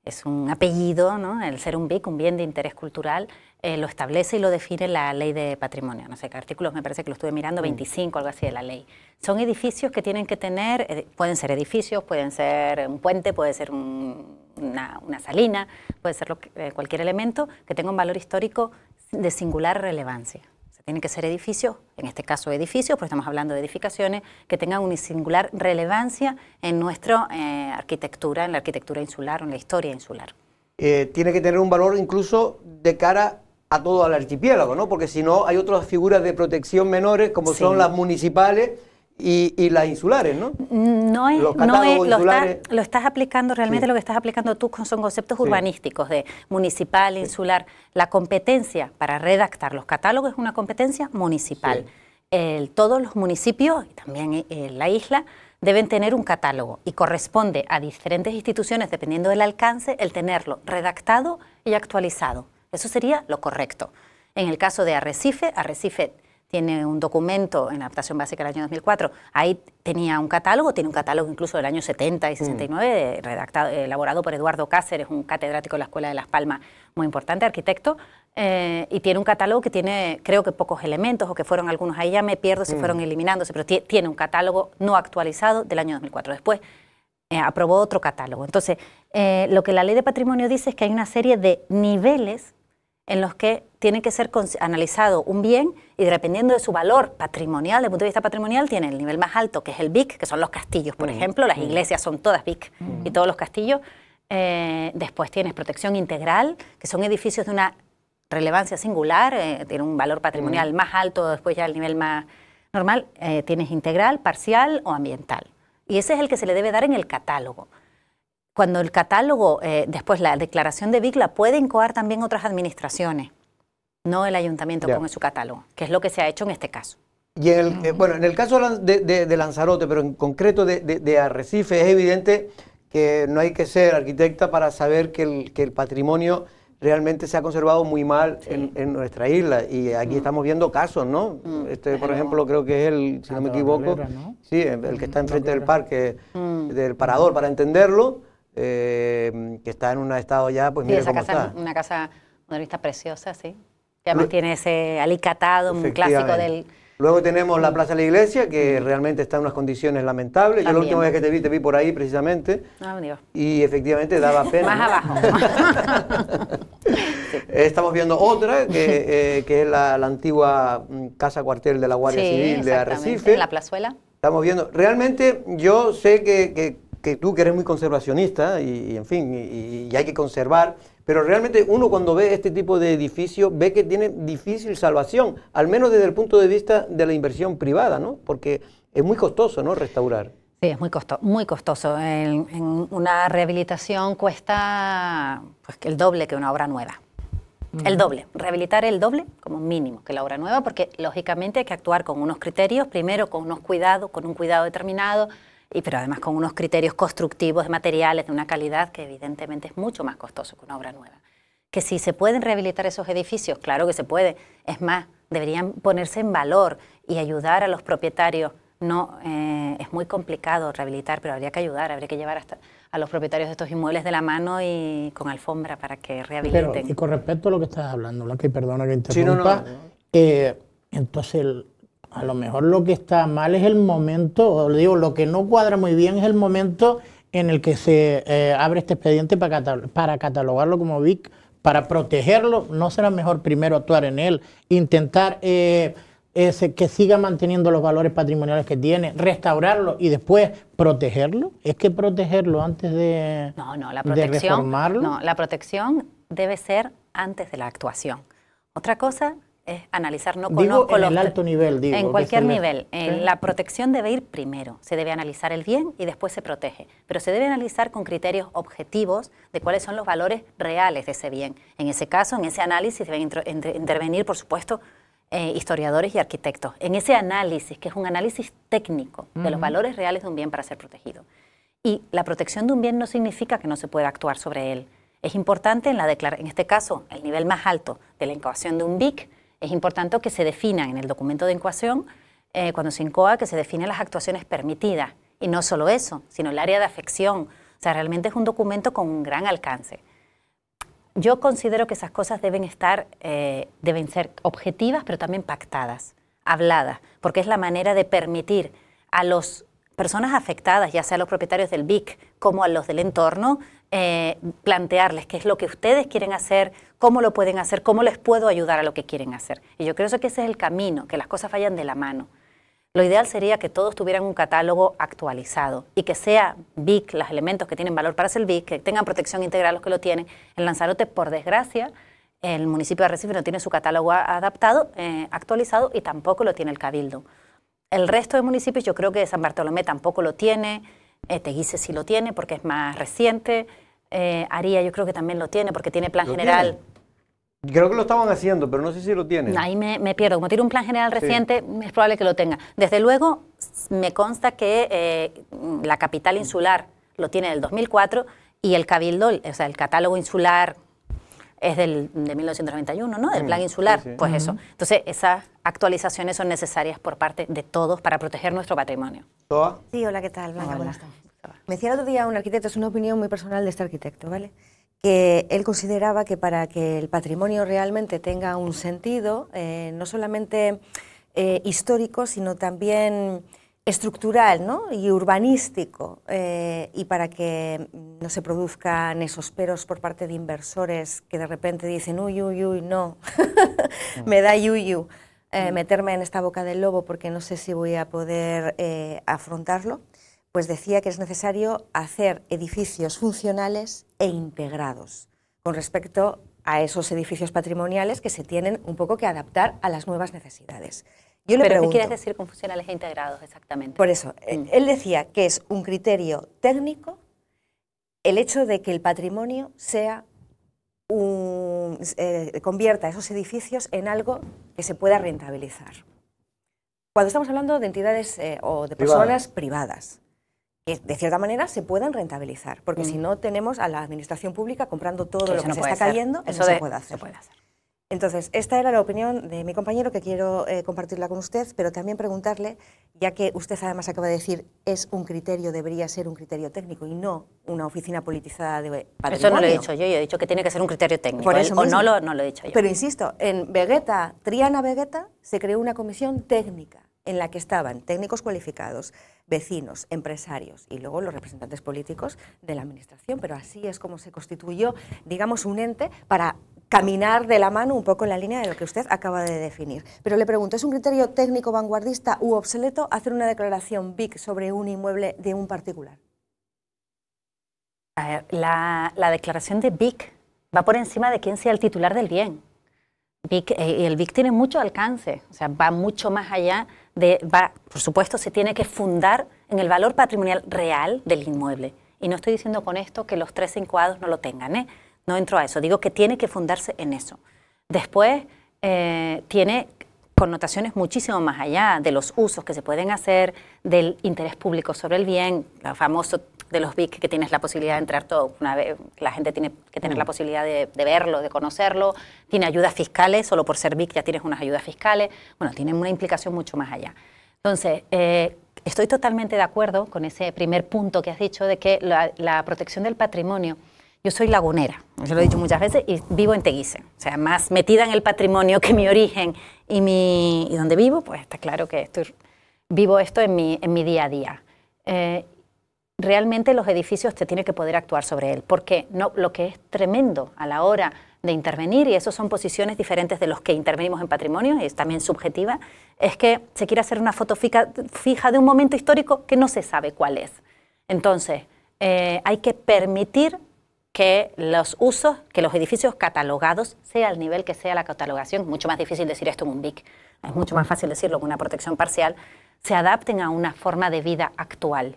es un apellido, ¿no? el ser un BIC, un bien de interés cultural, eh, lo establece y lo define la ley de patrimonio. No sé qué artículos me parece que lo estuve mirando, 25, mm. algo así de la ley. Son edificios que tienen que tener, eh, pueden ser edificios, pueden ser un puente, puede ser una, salina, puede ser eh, cualquier elemento que tenga un valor histórico de singular relevancia. Tienen que ser edificios, en este caso edificios, porque estamos hablando de edificaciones, que tengan una singular relevancia en nuestra eh, arquitectura, en la arquitectura insular o en la historia insular. Eh, tiene que tener un valor incluso de cara a todo el archipiélago, ¿no? Porque si no, hay otras figuras de protección menores, como son las municipales, y, las insulares, ¿no? No es, no es lo, estás aplicando, realmente lo que estás aplicando tú son conceptos urbanísticos de municipal, insular. La competencia para redactar los catálogos es una competencia municipal. todos los municipios, y también eh, la isla, deben tener un catálogo y corresponde a diferentes instituciones, dependiendo del alcance, el tenerlo redactado y actualizado. Eso sería lo correcto. En el caso de Arrecife, Arrecife tiene un documento en adaptación básica del año 2004, ahí tenía un catálogo, tiene un catálogo incluso del año 70 y 69, mm. redactado, elaborado por Eduardo Cáceres, un catedrático de la Escuela de Las Palmas, muy importante, arquitecto, eh, y tiene un catálogo que tiene, creo que pocos elementos, o que fueron algunos, ahí ya me pierdo si mm. fueron eliminándose, pero tiene un catálogo no actualizado del año 2004. Después eh, aprobó otro catálogo. Entonces, eh, lo que la ley de patrimonio dice es que hay una serie de niveles en los que tiene que ser analizado un bien y dependiendo de su valor patrimonial, desde el punto de vista patrimonial, tiene el nivel más alto, que es el BIC, que son los castillos, por mm. ejemplo, las mm. iglesias son todas BIC y todos los castillos. después tienes protección integral, que son edificios de una relevancia singular, eh, tiene un valor patrimonial más alto, después ya el nivel más normal, eh, tienes integral, parcial o ambiental. Y ese es el que se le debe dar en el catálogo. Cuando el catálogo, eh, después la declaración de BIC la pueden coar también otras administraciones, no el ayuntamiento con su catálogo, que es lo que se ha hecho en este caso. Y el, bueno, en el caso de, Lanzarote, pero en concreto de, Arrecife, es evidente que no hay que ser arquitecta para saber que el, que el patrimonio realmente se ha conservado muy mal en, nuestra isla y aquí mm. estamos viendo casos, ¿no? Mm. Este, por ejemplo, creo que es el, si no me equivoco, sí, el que está enfrente del parque, mm. del parador, para entenderlo, eh, que está en un estado ya, pues sí, esa casa una casa modernista preciosa, sí. Que además tiene ese alicatado, un clásico del Luego tenemos la Plaza de la Iglesia, que realmente está en unas condiciones lamentables. Yo la última vez que te vi, te vi por ahí precisamente. Ah, Dios. Y efectivamente daba pena. Más abajo. [LAUGHS] Estamos viendo otra, que, eh, es la, antigua mm, casa cuartel de la Guardia Civil de Arrecife. la plazuela. Estamos viendo. Realmente yo sé que, tú que eres muy conservacionista y, en fin, y hay que conservar pero realmente uno cuando ve este tipo de edificio ve que tiene difícil salvación, al menos desde el punto de vista de la inversión privada, ¿no? Porque es muy costoso, ¿no? Restaurar. Sí, es muy, costoso. Muy costoso. En, una rehabilitación cuesta pues, el doble que una obra nueva. El doble. Rehabilitar el doble como mínimo que la obra nueva, porque lógicamente hay que actuar con unos criterios, primero con unos cuidados, con un cuidado determinado, y pero además con unos criterios constructivos de materiales de una calidad que evidentemente es mucho más costoso que una obra nueva. Que si se pueden rehabilitar esos edificios, claro que se puede. Es más, deberían ponerse en valor y ayudar a los propietarios. No, eh, es muy complicado rehabilitar, pero habría que ayudar, habría que llevar hasta a los propietarios de estos inmuebles de la mano y con alfombra para que rehabiliten. y con respecto a lo que estás hablando, ¿no? que perdona que interrumpa, eh, entonces el, a lo mejor lo que está mal es el momento, o digo, lo que no cuadra muy bien es el momento en el que se eh, abre este expediente para, para catalogarlo como VIC, para protegerlo. ¿No será mejor primero actuar en él, intentar eh, ese, que siga manteniendo los valores patrimoniales que tiene, restaurarlo y después protegerlo? ¿Es que protegerlo antes de, no, no, la protección, No, la protección debe ser antes de la actuación. Otra cosa es analizar, no conozco en el alto nivel, digo. En cualquier nivel. La protección debe ir primero. Se debe analizar el bien y después se protege. Pero se debe analizar con criterios objetivos de cuáles son los valores reales de ese bien. En ese caso, en ese análisis deben intervenir, por supuesto, eh, historiadores y arquitectos. En ese análisis, que es un análisis técnico de los valores reales de un bien para ser protegido. Y la protección de un bien no significa que no se pueda actuar sobre él. Es importante en, la en este caso, el nivel más alto de la incoación de un BIC, es importante que se definan en el documento de incoación, eh, cuando se incoa, que se definen las actuaciones permitidas. Y no solo eso, sino el área de afección. O sea, realmente es un documento con un gran alcance. Yo considero que esas cosas deben estar, eh, deben ser objetivas, pero también pactadas, habladas, porque es la manera de permitir a las personas afectadas, ya sea a los propietarios del BIC como a los del entorno, eh, plantearles qué es lo que ustedes quieren hacer, cómo lo pueden hacer, cómo les puedo ayudar a lo que quieren hacer. Y yo creo que ese es el camino, que las cosas vayan de la mano. Lo ideal sería que todos tuvieran un catálogo actualizado y que sea BIC, los elementos que tienen valor para ser BIC, que tengan protección integral los que lo tienen. En Lanzarote, por desgracia, el municipio de Recife no tiene su catálogo adaptado, eh, actualizado y tampoco lo tiene el Cabildo. El resto de municipios, yo creo que San Bartolomé tampoco lo tiene, eh, Teguise sí lo tiene porque es más reciente. Eh, Aría yo creo que también lo tiene porque tiene plan general. Creo que lo estaban haciendo, pero no sé si lo tienen. Ahí me, me pierdo. Como tiene un plan general reciente, es probable que lo tenga. Desde luego, me consta que eh, la capital insular lo tiene del 2004 y el Cabildo, o sea, el catálogo insular es del, de 1991, ¿no? Del Mm, plan insular, sí, sí. pues eso. Entonces, esas actualizaciones son necesarias por parte de todos para proteger nuestro patrimonio. ¿Soa? Sí, hola, ¿qué tal, Blanca? Hola. ¿Cómo estás? Me decía el otro día un arquitecto, es una opinión muy personal de este arquitecto, ¿vale? Que él consideraba que para que el patrimonio realmente tenga un sentido, eh, no solamente eh, histórico, sino también estructural ¿no? y urbanístico, eh, y para que no se produzcan esos peros por parte de inversores que de repente dicen, uy, uy, uy, no, [LAUGHS] me da yuyu eh, meterme en esta boca del lobo porque no sé si voy a poder eh, afrontarlo, pues decía que es necesario hacer edificios funcionales e integrados con respecto a esos edificios patrimoniales que se tienen un poco que adaptar a las nuevas necesidades. Yo le Pero, ¿qué quieres decir con funcionales e integrados exactamente? por eso, eh, Mm. él decía que es un criterio técnico el hecho de que el patrimonio sea un, eh, convierta esos edificios en algo que se pueda rentabilizar. Cuando estamos hablando de entidades eh, o de personas privadas, que de cierta manera se puedan rentabilizar, porque Mm. si no tenemos a la administración pública comprando todo Que lo que no se está ser. cayendo, Eso no se de- puede hacer. se puede hacer. Entonces, esta era la opinión de mi compañero que quiero eh, compartirla con usted, pero también preguntarle, ya que usted además acaba de decir es un criterio, debería ser un criterio técnico y no una oficina politizada de patrimonio. Eso no lo he dicho yo, yo he dicho que tiene que ser un criterio técnico. Por Él- eso o no lo, no lo he dicho yo. Pero insisto, en Vegeta, Triana Vegeta, se creó una comisión técnica en la que estaban técnicos cualificados, vecinos, empresarios y luego los representantes políticos de la administración. Pero así es como se constituyó, digamos, un ente para caminar de la mano un poco en la línea de lo que usted acaba de definir. Pero le pregunto, ¿es un criterio técnico vanguardista u obsoleto hacer una declaración BIC sobre un inmueble de un particular? La, la declaración de BIC va por encima de quién sea el titular del bien. BIC, eh, el BIC tiene mucho alcance, o sea, va mucho más allá de, va, por supuesto, se tiene que fundar en el valor patrimonial real del inmueble. Y no estoy diciendo con esto que los tres encuados no lo tengan, ¿eh? No entro a eso, digo que tiene que fundarse en eso. Después, eh, tiene connotaciones muchísimo más allá de los usos que se pueden hacer, del interés público sobre el bien, lo famoso de los BIC que tienes la posibilidad de entrar todo, una vez la gente tiene que tener la posibilidad de, de verlo, de conocerlo, tiene ayudas fiscales, solo por ser BIC ya tienes unas ayudas fiscales, bueno, tienen una implicación mucho más allá. Entonces, eh, estoy totalmente de acuerdo con ese primer punto que has dicho de que la, la protección del patrimonio, yo soy lagunera, yo lo he dicho muchas veces, y vivo en Teguise, o sea, más metida en el patrimonio que mi origen y, mi, y donde vivo, pues está claro que estoy, vivo esto en mi, en mi día a día. Eh, realmente los edificios te tiene que poder actuar sobre él, porque no, lo que es tremendo a la hora de intervenir, y eso son posiciones diferentes de los que intervenimos en patrimonio, y es también subjetiva, es que se quiere hacer una foto fija, fija de un momento histórico que no se sabe cuál es. Entonces, eh, hay que permitir que los usos, que los edificios catalogados, sea el nivel que sea la catalogación, mucho más difícil decir esto en un BIC, es mucho más fácil decirlo con una protección parcial, se adapten a una forma de vida actual.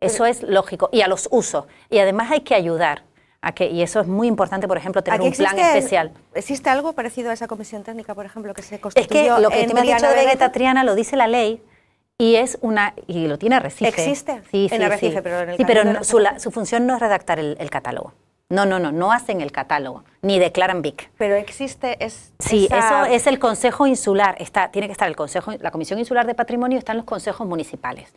Eso es lógico. Y a los usos. Y además hay que ayudar a que, y eso es muy importante, por ejemplo, tener un plan especial. ¿Existe algo parecido a esa comisión técnica, por ejemplo, que se Es constituyó que lo que en tú me has dicho de Vegeta? Triana lo dice la ley y es una y lo tiene Arrecife. ¿Existe? Sí, En sí, Arrecife, sí. pero en el Sí, pero no- su, la- su función no es redactar el, el catálogo. No, no, no, no hacen el catálogo ni declaran BIC. Pero existe es Sí, esa- eso es el Consejo Insular. Está, tiene que estar el Consejo, la Comisión Insular de Patrimonio, están los consejos municipales.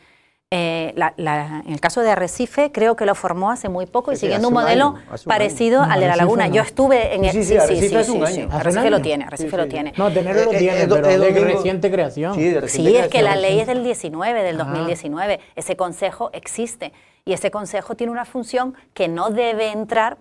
Eh, la- la- en el caso de Arrecife, creo que lo formó hace muy poco y Sí, sí, siguiendo un un modelo año, un parecido año. al de la Laguna. no. Yo estuve en Sí, el. sí, sí, Arrecife hace un año. ¿Hace Arrecife lo año? tiene, Arrecife Sí, lo sí. tiene. No, tenerlo lo Eh, tiene, eh, pero de domingo- reciente creación. Sí, de Sí, reciente es que la creación. ley es del 19, del Ah. 2019. Ese consejo existe y ese consejo tiene una función que no debe entrar,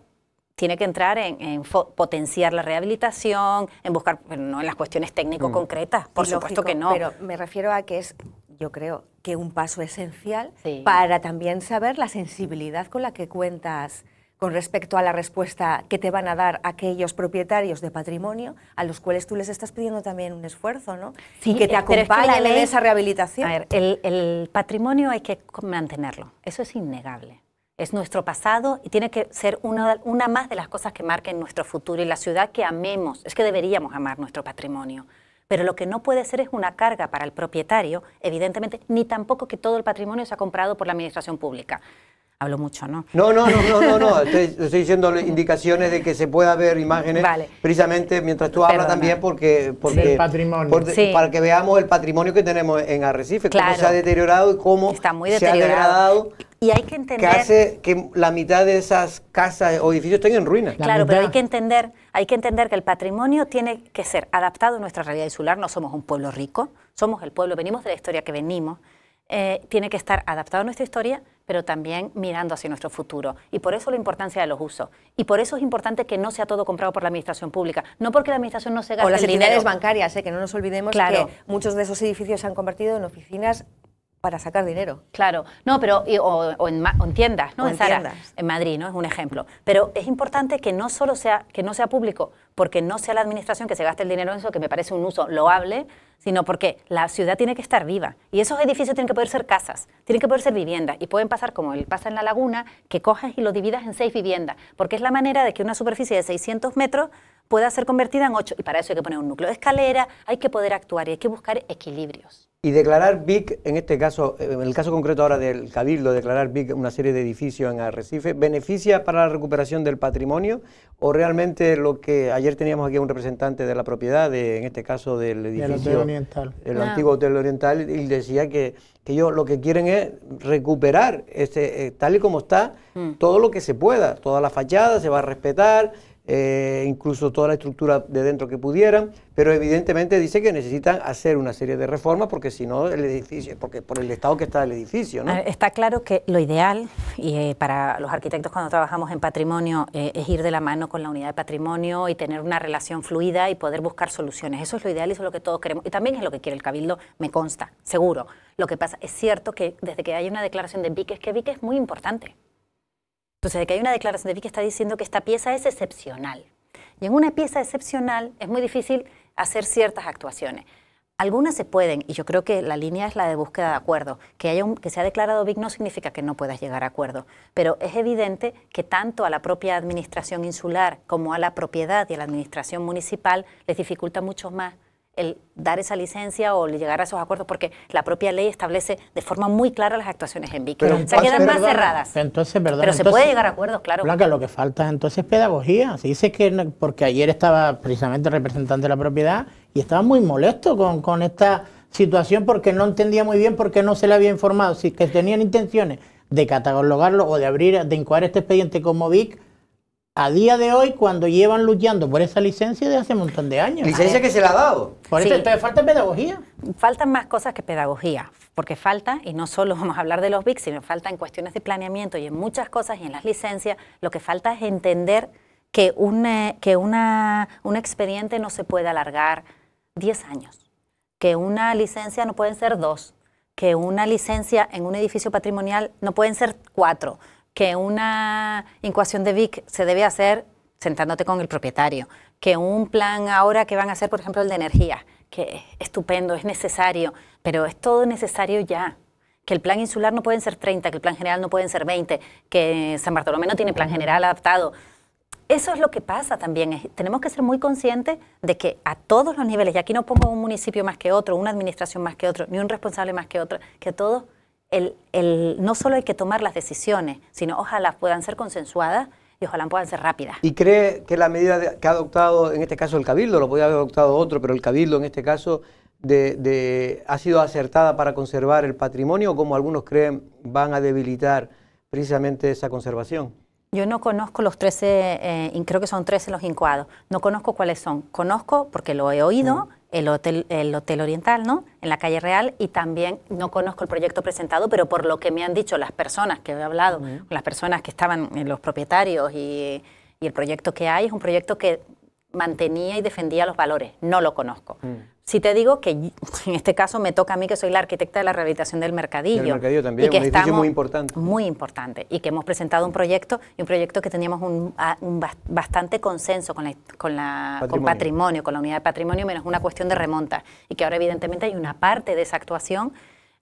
tiene que entrar en, potenciar la rehabilitación, en buscar, pero no en las cuestiones técnico-concretas, por Y supuesto lógico, que no. Pero me refiero a que es, yo creo, que un paso esencial Sí. para también saber la sensibilidad con la que cuentas con respecto a la respuesta que te van a dar aquellos propietarios de patrimonio a los cuales tú les estás pidiendo también un esfuerzo, ¿no? Sí, y que te eh, es que acompañen en esa rehabilitación. A ver, el, el patrimonio hay que mantenerlo, eso es innegable. es nuestro pasado y tiene que ser una, una más de las cosas que marquen nuestro futuro y la ciudad que amemos. Es que deberíamos amar nuestro patrimonio. Pero lo que no puede ser es una carga para el propietario, evidentemente, ni tampoco que todo el patrimonio sea comprado por la administración pública. Hablo mucho, ¿no? No, no, no, no, no, no. Estoy, estoy diciendo indicaciones de que se pueda ver imágenes Vale. precisamente mientras tú hablas Perdona. también porque, porque Del patrimonio. por- Sí. para que veamos el patrimonio que tenemos en Arrecife, cómo Claro. se ha deteriorado y cómo Está muy se ha degradado, Y hay que que entender... hace que la mitad de esas casas o edificios estén en ruinas. La Claro, pero hay que entender, hay que entender que el patrimonio tiene que ser adaptado a nuestra realidad insular. No somos un pueblo rico, somos el pueblo, venimos de la historia que venimos. Eh, tiene que estar adaptado a nuestra historia, pero también mirando hacia nuestro futuro. Y por eso la importancia de los usos. Y por eso es importante que no sea todo comprado por la administración pública. No porque la administración no se gaste O las el entidades dinero. bancarias, ¿eh? que no nos olvidemos Claro. que muchos de esos edificios se han convertido en oficinas para sacar dinero. Claro, no, pero y- o, o en, ma- o en tiendas, ¿no? O en en Zara, tiendas. en Madrid, ¿no? Es un ejemplo. Pero es importante que no solo sea que no sea público, porque no sea la administración que se gaste el dinero en eso, que me parece un uso loable, sino porque la ciudad tiene que estar viva. Y esos edificios tienen que poder ser casas, tienen que poder ser viviendas y pueden pasar como el pasa en la laguna, que cojas y lo dividas en seis viviendas, porque es la manera de que una superficie de 600 metros pueda ser convertida en ocho. Y para eso hay que poner un núcleo de escalera, hay que poder actuar y hay que buscar equilibrios. Y declarar BIC, en este caso, eh, en el caso concreto ahora del Cabildo, declarar BIC una serie de edificios en Arrecife, ¿beneficia para la recuperación del patrimonio o realmente lo que ayer teníamos aquí a un representante de la propiedad, de, en este caso del Del edificio, Hotel Oriental. el No. antiguo Hotel Oriental, y decía que, que ellos lo que quieren es recuperar, ese, eh, tal y como está, Mm. todo lo que se pueda, toda la fachada se va a respetar, eh, incluso toda la estructura de dentro que pudieran, pero evidentemente dice que necesitan hacer una serie de reformas porque si no el edificio, porque por el estado que está el edificio, ¿no? A ver, Está claro que lo ideal, y eh, para los arquitectos cuando trabajamos en patrimonio, eh, es ir de la mano con la unidad de patrimonio y tener una relación fluida y poder buscar soluciones. Eso es lo ideal y eso es lo que todos queremos. Y también es lo que quiere el Cabildo, me consta, seguro. Lo que pasa, es cierto que desde que hay una declaración de BIC, es que BIC es muy importante. Entonces, que hay una declaración de BIC que está diciendo que esta pieza es excepcional. Y en una pieza excepcional es muy difícil hacer ciertas actuaciones. Algunas se pueden, y yo creo que la línea es la de búsqueda de acuerdo. Que, haya un, que se ha declarado BIC no significa que no puedas llegar a acuerdo, pero es evidente que tanto a la propia administración insular como a la propiedad y a la administración municipal les dificulta mucho más el dar esa licencia o llegar a esos acuerdos, porque la propia ley establece de forma muy clara las actuaciones en BIC. Pero o sea, quedan más cerradas. Entonces, perdona, Pero se puede llegar a acuerdos, claro. Blanca, lo que falta entonces es pedagogía. Se dice que, porque ayer estaba precisamente el representante de la propiedad y estaba muy molesto con, con esta situación porque no entendía muy bien por qué no se le había informado. Si que tenían intenciones de catalogarlo o de abrir, de incoar este expediente como VIC, a día de hoy, cuando llevan luchando por esa licencia de hace un montón de años. Licencia que se le ha dado. Por eso entonces falta pedagogía. Faltan más cosas que pedagogía, porque falta, y no solo [LAUGHS] vamos a hablar de los BIC, sino falta en cuestiones de planeamiento y en muchas cosas y en las licencias, lo que falta es entender que, un, eh, que una, un expediente no se puede alargar 10 años, que una licencia no pueden ser dos, que una licencia en un edificio patrimonial no pueden ser cuatro, que una incoación de BIC se debe hacer sentándote con el propietario, que un plan ahora que van a hacer, por ejemplo, el de energía, que es estupendo, es necesario, pero es todo necesario ya. Que el plan insular no pueden ser 30, que el plan general no pueden ser 20, que San Bartolomé no tiene plan general adaptado. Eso es lo que pasa también. tenemos que ser muy conscientes de que a todos los niveles, y aquí no pongo un municipio más que otro, una administración más que otro, ni un responsable más que otro, que todos, el, el- no solo hay que tomar las decisiones, sino ojalá puedan ser consensuadas y ojalá puedan ser rápidas. ¿Y cree que la medida de- que ha adoptado, en este caso el Cabildo, lo podía haber adoptado otro, pero el Cabildo en este caso de, de- ha sido acertada para conservar el patrimonio o como algunos creen van a debilitar precisamente esa conservación? Yo no conozco los 13, eh, creo que son 13 los incoados. No conozco cuáles son. Conozco, porque lo he oído, el, hotel, el Hotel Oriental, ¿no? En la calle Real, y también no conozco el proyecto presentado, pero por lo que me han dicho las personas que he hablado, las personas que estaban, eh, los propietarios y, y el proyecto que hay, es un proyecto que mantenía y defendía los valores. No lo conozco. Si te digo que [LAUGHS] en este caso me toca a mí, que soy la arquitecta de la rehabilitación del mercadillo. Del Mercadillo también, y que un edificio estamos- muy importante. muy importante y que hemos presentado un proyecto y un proyecto que teníamos un, un bas- bastante consenso con, la, con, la- con Patrimonio. patrimonio, con la unidad de patrimonio, menos una cuestión de remonta y que ahora evidentemente hay una parte de esa actuación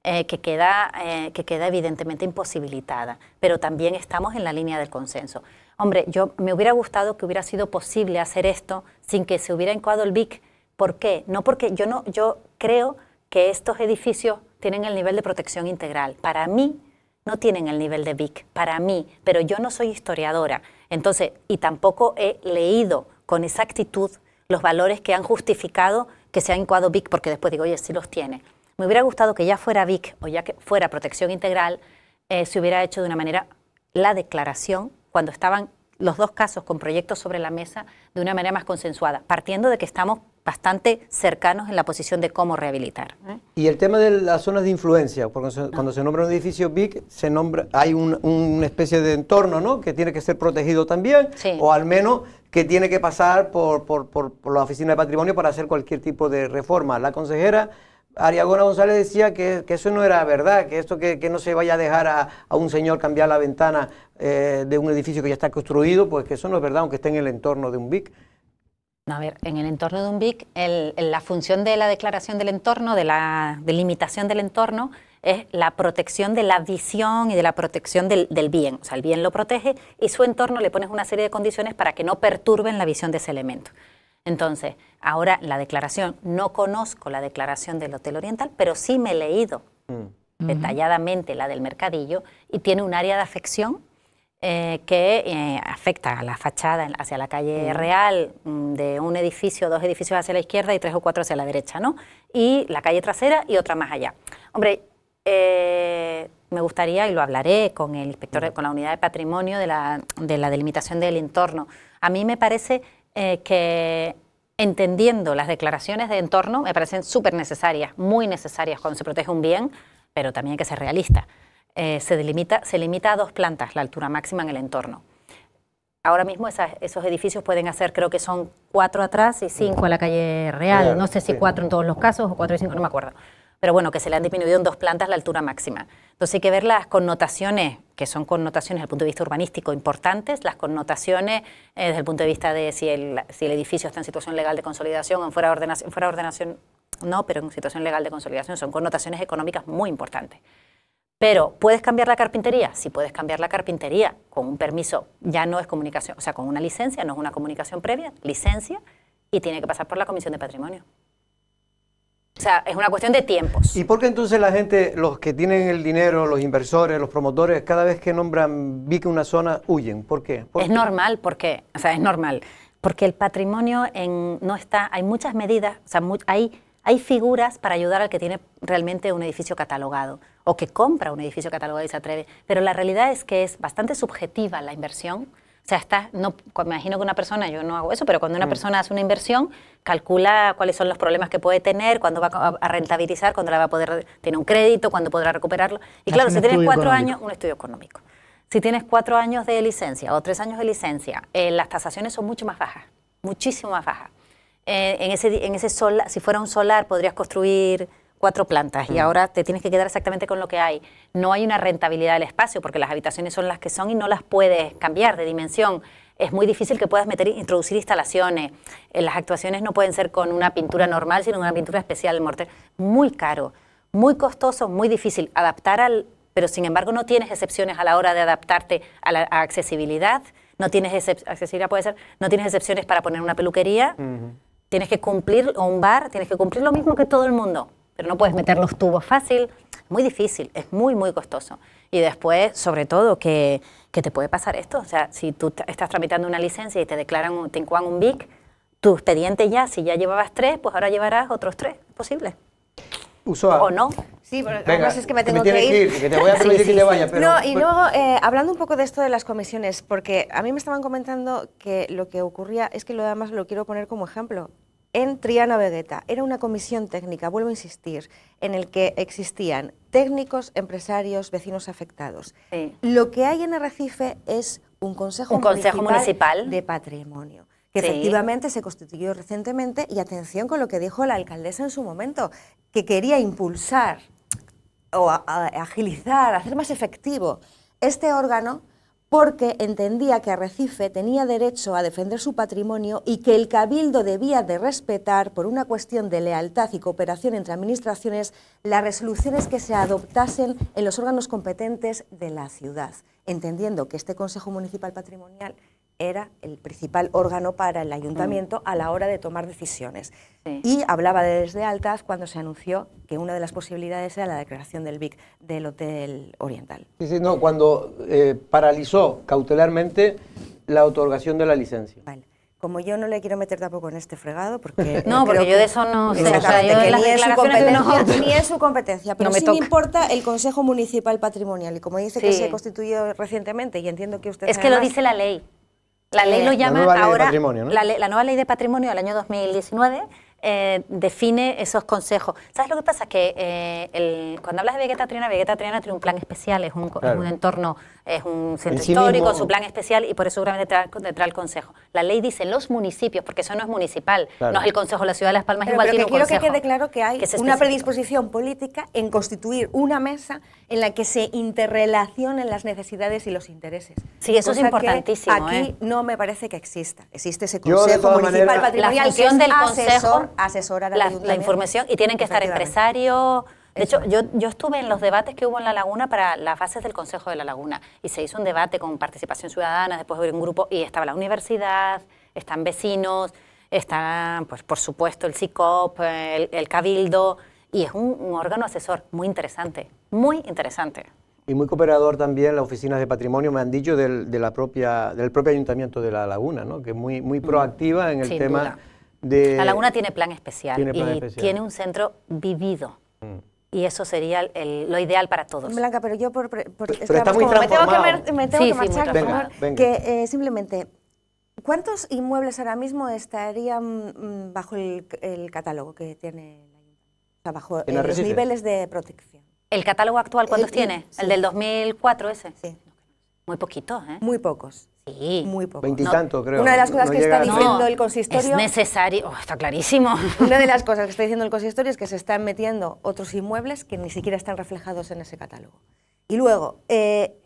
eh, que, queda, eh, que queda evidentemente imposibilitada, pero también estamos en la línea del consenso. Hombre, yo me hubiera gustado que hubiera sido posible hacer esto sin que se hubiera encuadrado el BIC. ¿Por qué? No porque yo no, yo creo que estos edificios tienen el nivel de protección integral. Para mí no tienen el nivel de BIC, para mí, pero yo no soy historiadora. Entonces, y tampoco he leído con exactitud los valores que han justificado que se ha encuadrado BIC, porque después digo, oye, sí los tiene. Me hubiera gustado que ya fuera VIC o ya que fuera protección integral, eh, se hubiera hecho de una manera la declaración cuando estaban los dos casos con proyectos sobre la mesa de una manera más consensuada, partiendo de que estamos bastante cercanos en la posición de cómo rehabilitar. ¿eh? Y el tema de las zonas de influencia, porque cuando se nombra un edificio BIC, se nombra, hay una especie de entorno ¿no? que tiene que ser protegido también, o al menos que tiene que pasar por, por, por, por la Oficina de Patrimonio para hacer cualquier tipo de reforma. La consejera Ariagona González decía que, eso no era verdad, que esto que, no se vaya a dejar a, un señor cambiar la ventana eh, de un edificio que ya está construido, pues que eso no es verdad, aunque esté en el entorno de un BIC. a ver, en el entorno de un BIC, la función de la declaración del entorno, de la delimitación del entorno, es la protección de la visión y de la protección del, del, bien. O sea, el bien lo protege y su entorno le pones una serie de condiciones para que no perturben la visión de ese elemento. Entonces, ahora la declaración, no conozco la declaración del Hotel Oriental, pero sí me he leído mm. detalladamente la del Mercadillo y tiene un área de afección eh, que eh, afecta a la fachada hacia la calle mm. Real mm, de un edificio, dos edificios hacia la izquierda y tres o cuatro hacia la derecha, ¿no? Y la calle trasera y otra más allá. Hombre, eh, me gustaría, y lo hablaré con el inspector, con la unidad de patrimonio de la, de la delimitación del entorno, a mí me parece eh, que entendiendo las declaraciones de entorno me parecen súper necesarias, muy necesarias cuando se protege un bien, pero también hay que ser realista. Eh, se, delimita, se limita a dos plantas la altura máxima en el entorno. Ahora mismo esos edificios pueden hacer, creo que son cuatro atrás y cinco a la calle Real. No sé si cuatro en todos los casos o cuatro y cinco, no me acuerdo pero bueno, que se le han disminuido en dos plantas la altura máxima. Entonces hay que ver las connotaciones, que son connotaciones desde el punto de vista urbanístico importantes, las connotaciones eh, desde el punto de vista de si el, edificio está en situación legal de consolidación o fuera de ordenación, ordenación, no, pero en situación legal de consolidación, son connotaciones económicas muy importantes. Pero, ¿puedes cambiar la carpintería? Sí, puedes cambiar la carpintería con un permiso, ya no es comunicación, o sea, con una licencia, no es una comunicación previa, licencia, y tiene que pasar por la Comisión de Patrimonio. O sea, es una cuestión de tiempos. ¿Y por qué entonces la gente, los que tienen el dinero, los inversores, los promotores, cada vez que nombran BIC una zona, huyen? ¿Por qué? es normal, ¿por qué? O sea, es normal. Porque el patrimonio en, no está, hay muchas medidas, o sea, hay, hay figuras para ayudar al que tiene realmente un edificio catalogado o que compra un edificio catalogado y se atreve. Pero la realidad es que es bastante subjetiva la inversión o sea, está, no, me imagino que una persona, yo no hago eso, pero cuando una mm. persona hace una inversión, calcula cuáles son los problemas que puede tener, cuándo va a rentabilizar, cuándo la va a poder, tiene un crédito, cuándo podrá recuperarlo. Y claro, si tienes cuatro años, un estudio económico. Si tienes cuatro años de licencia o tres años de licencia, eh, las tasaciones son mucho más bajas, muchísimo más bajas. Eh, en ese, en ese sol, si fuera un solar, podrías construir cuatro plantas y mm. ahora te tienes que quedar exactamente con lo que hay. No hay una rentabilidad del espacio porque las habitaciones son las que son y no las puedes cambiar de dimensión. Es muy difícil que puedas meter, introducir instalaciones. Eh, las actuaciones no pueden ser con una pintura normal, sino una pintura especial, morter. Muy caro, muy costoso, muy difícil. Adaptar al... Pero sin embargo no tienes excepciones a la hora de adaptarte a la accesibilidad. No tienes accesibilidad puede ser, no tienes excepciones para poner una peluquería. Tienes que cumplir, o un bar, tienes que cumplir lo mismo que todo el mundo pero no puedes meter los tubos fácil, muy difícil, es muy, muy costoso. Y después, sobre todo, que, que te puede pasar esto, o sea, si tú estás tramitando una licencia y te declaran, te incuan un BIC, tu expediente ya, si ya llevabas tres, pues ahora llevarás otros tres, ¿es posible? ¿O no? Sí, pero además es que me tengo que, ir. que te voy a [LAUGHS] permitir que te vaya. Pero, no, y luego, eh, hablando un poco de esto de las comisiones, porque a mí me estaban comentando que lo que ocurría es que lo demás lo quiero poner como ejemplo en Triana Vegueta. Era una comisión técnica, vuelvo a insistir, en el que existían técnicos, empresarios, vecinos afectados. Lo que hay en Arrecife es un consejo, municipal, de patrimonio que efectivamente se constituyó recientemente y atención con lo que dijo la alcaldesa en su momento, que quería impulsar o agilizar, hacer más efectivo este órgano porque entendía que Arrecife tenía derecho a defender su patrimonio y que el cabildo debía de respetar, por una cuestión de lealtad y cooperación entre administraciones, las resoluciones que se adoptasen en los órganos competentes de la ciudad, entendiendo que este Consejo Municipal Patrimonial era el principal órgano para el ayuntamiento a la hora de tomar decisiones. Y hablaba de deslealtad cuando se anunció que una de las posibilidades era la declaración del BIC del Hotel Oriental. Sí, sí, no, cuando eh, paralizó cautelarmente la otorgación de la licencia. Vale. Como yo no le quiero meter tampoco en este fregado, porque... [LAUGHS] No, porque yo de que- eso no sé. O sea, yo que [LAUGHS] ni es, su competencia, ni es su competencia, pero No me sí me toca. importa el Consejo Municipal Patrimonial. Y como dice que Sí. se constituyó recientemente, y entiendo que usted... Es que lo dice la ley. La ley lo La llama nueva ley de ahora. patrimonio, ¿no? la, la nueva ley de patrimonio del año 2019 eh, define esos consejos. ¿Sabes lo que pasa? Que eh, el- cuando hablas de Vegeta Triana, Vegeta Triana tiene un plan especial, es un, co- es Claro. un entorno, es un centro sí histórico, mismo- su plan especial y por eso seguramente trae, trae el consejo. La ley dice los municipios, porque eso no es municipal, Claro. no es el consejo de la ciudad de Las Palmas, Pero, igual pero tiene que un quiero que quede claro que hay que es una predisposición política en constituir una mesa en la que se interrelacionen las necesidades y los intereses. Sí, eso es Cosa importantísimo, Aquí ¿eh? no me parece que exista. Existe ese Consejo Municipal maneras- Patrimonial la función que es del consejo, asesor, asesorar al la, información y tienen que estar empresarios. De Eso hecho, yo, yo estuve en los debates que hubo en La Laguna para las bases del Consejo de La Laguna y se hizo un debate con participación ciudadana, después hubo un grupo y estaba la universidad, están vecinos, está, pues, por supuesto, el CICOP, el, el Cabildo y es un, un órgano asesor muy interesante, muy interesante. Y muy cooperador también las oficinas de patrimonio, me han dicho, del, de la propia, del propio ayuntamiento de La Laguna, ¿no? que es muy, muy proactiva en el Mm. Sin tema duda. de... La Laguna tiene plan especial tiene plan y especial. tiene un centro vivido. Mm. Y eso sería el- el- lo ideal para todos. Blanca, pero yo por, por- pero está además muy como me tengo que, me tengo Sí, que sí, marchar, por favor, Venga, que eh, simplemente, ¿cuántos inmuebles ahora mismo estarían mm, bajo el, el catálogo que tiene ayuntamiento? O sea, bajo ¿En eh, los niveles de protección. ¿El catálogo actual cuántos El- tiene? sí. ¿El del 2004 ese? Sí, Muy poquito, ¿eh? muy pocos, Sí. muy pocos. Veintitantos, creo. Una de las cosas No que está llega diciendo No, el consistorio... Es necesario, oh, está clarísimo. Una de las [LAUGHS] cosas que está diciendo el consistorio es que se están metiendo otros inmuebles que ni siquiera están reflejados en ese catálogo. Y luego, eh,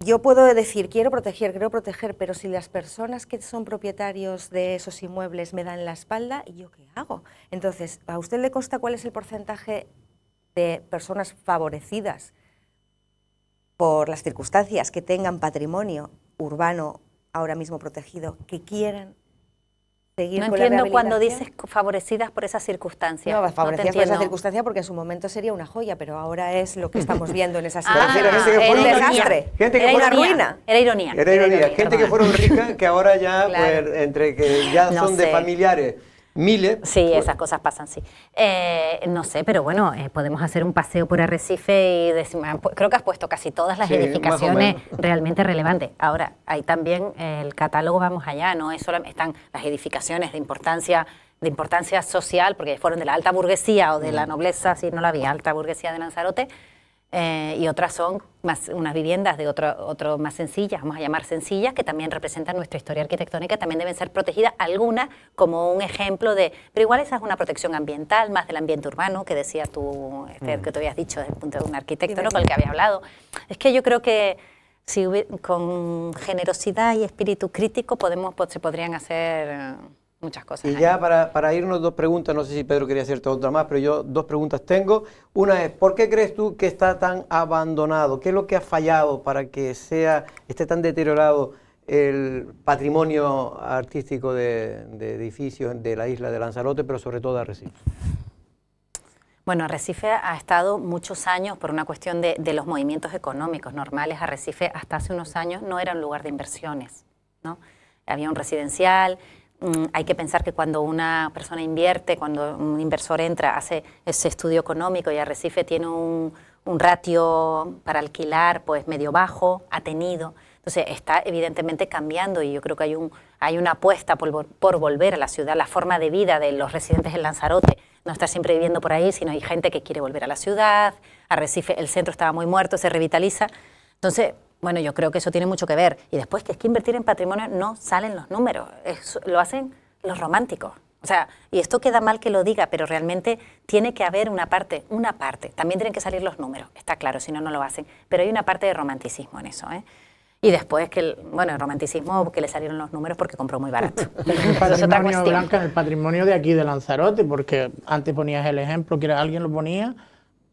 yo puedo decir, quiero proteger, quiero proteger, pero si las personas que son propietarios de esos inmuebles me dan la espalda, ¿yo qué hago? Entonces, ¿a usted le consta cuál es el porcentaje de personas favorecidas por las circunstancias que tengan patrimonio urbano ahora mismo protegido, que quieran seguir No con la entiendo cuando dices favorecidas por esa circunstancia. No, favorecidas por esa entiendo. circunstancia porque en su momento sería una joya, pero ahora es lo que estamos [LAUGHS] viendo en esa Ah, situación. gente que un fueron- desastre. gente que Era fueron- ruina. Era ironía. Era ironía. ironía, Gente que fueron ricas, que ahora ya, Claro. pues, entre que ya No son de sé. familiares miles. Sí, esas cosas pasan, sí. Eh, no sé, pero bueno, eh, podemos hacer un paseo por Arrecife y decir, ah, creo que has puesto casi todas las Sí, edificaciones realmente relevantes. Ahora, hay también el catálogo, vamos allá, no es solamente, están las edificaciones de importancia de importancia social, porque fueron de la alta burguesía o de Mm. la nobleza, si no la había, alta burguesía de Lanzarote, eh, y otras son más, unas viviendas de otro, otro más sencillas, vamos a llamar sencillas, que también representan nuestra historia arquitectónica, también deben ser protegidas, algunas como un ejemplo de, pero igual esa es una protección ambiental, más del ambiente urbano, que decía tú, este, que tú habías dicho desde el punto de un arquitecto, ¿no? con el que había hablado. Es que yo creo que si con generosidad y espíritu crítico podemos, se podrían hacer muchas cosas. Y ahí. ya para, para irnos dos preguntas, no sé si Pedro quería hacerte otra más, pero yo dos preguntas tengo. Una es, ¿por qué crees tú que está tan abandonado? ¿Qué es lo que ha fallado para que sea, esté tan deteriorado el patrimonio artístico de, de edificios de la isla de Lanzarote, pero sobre todo de Arrecife? Bueno, Arrecife ha estado muchos años por una cuestión de, de los movimientos económicos normales. Arrecife hasta hace unos años no era un lugar de inversiones, ¿no? Había un residencial. Mm, hay que pensar que cuando una persona invierte, cuando un inversor entra, hace ese estudio económico y Arrecife tiene un, ratio para alquilar pues medio bajo, ha tenido. Entonces está evidentemente cambiando y yo creo que hay, un, hay una apuesta por, por volver a la ciudad, la forma de vida de los residentes en Lanzarote, no estar siempre viviendo por ahí, sino hay gente que quiere volver a la ciudad, Arrecife, el centro estaba muy muerto, se revitaliza. Entonces, bueno, yo creo que eso tiene mucho que ver. Y después que es que invertir en patrimonio no salen los números, es- lo hacen los románticos. O sea, y esto queda mal que lo diga, pero realmente tiene que haber una parte, una parte. También tienen que salir los números, está claro, si no, no lo hacen. Pero hay una parte de romanticismo en eso. ¿eh? Y después que, el, bueno, el romanticismo, que le salieron los números porque compró muy barato. [LAUGHS] el patrimonio blanca, el patrimonio de aquí de Lanzarote, porque antes ponías el ejemplo, que alguien lo ponía,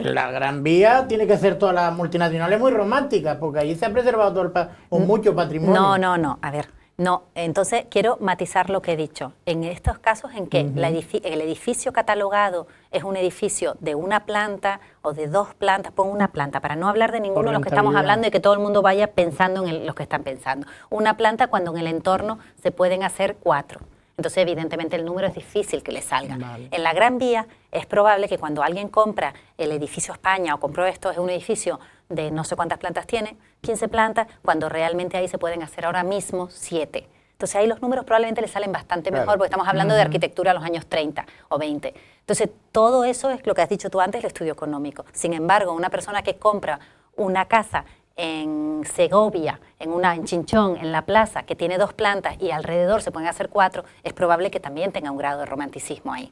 la Gran Vía tiene que ser todas las multinacionales muy románticas, porque allí se ha preservado todo el o mucho patrimonio. No, no, no. A ver, no, entonces quiero matizar lo que he dicho. En estos casos en que el edificio catalogado es un edificio de una planta o de dos plantas, pongo una planta, para no hablar de ninguno de los que estamos hablando y que todo el mundo vaya pensando en los que están pensando. Una planta cuando en el entorno se pueden hacer cuatro. Entonces, evidentemente, el número es difícil que le salga. En la Gran Vía es probable que cuando alguien compra el edificio España o compró esto, es un edificio de no sé cuántas plantas tiene, 15 plantas, cuando realmente ahí se pueden hacer ahora mismo 7. Entonces ahí los números probablemente le salen bastante mejor, porque estamos hablando de arquitectura a los años 30 o 20. Entonces todo eso es lo que has dicho tú antes, el estudio económico. Sin embargo, una persona que compra una casa en Segovia, en una en Chinchón, en la plaza, que tiene dos plantas y alrededor se pueden hacer cuatro, es probable que también tenga un grado de romanticismo ahí.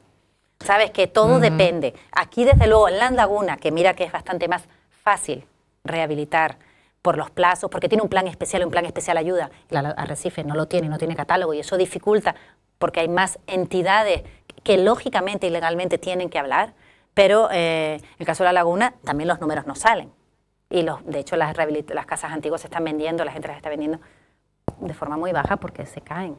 Sabes que todo depende. Aquí desde luego en la laguna, que mira que es bastante más fácil rehabilitar por los plazos, porque tiene un plan especial, un plan especial ayuda. La Arrecife no lo tiene, no tiene catálogo y eso dificulta porque hay más entidades que lógicamente y legalmente tienen que hablar, pero eh, en el caso de la laguna también los números no salen. Y los, de hecho las, las casas antiguas se están vendiendo, la gente las está vendiendo de forma muy baja porque se caen.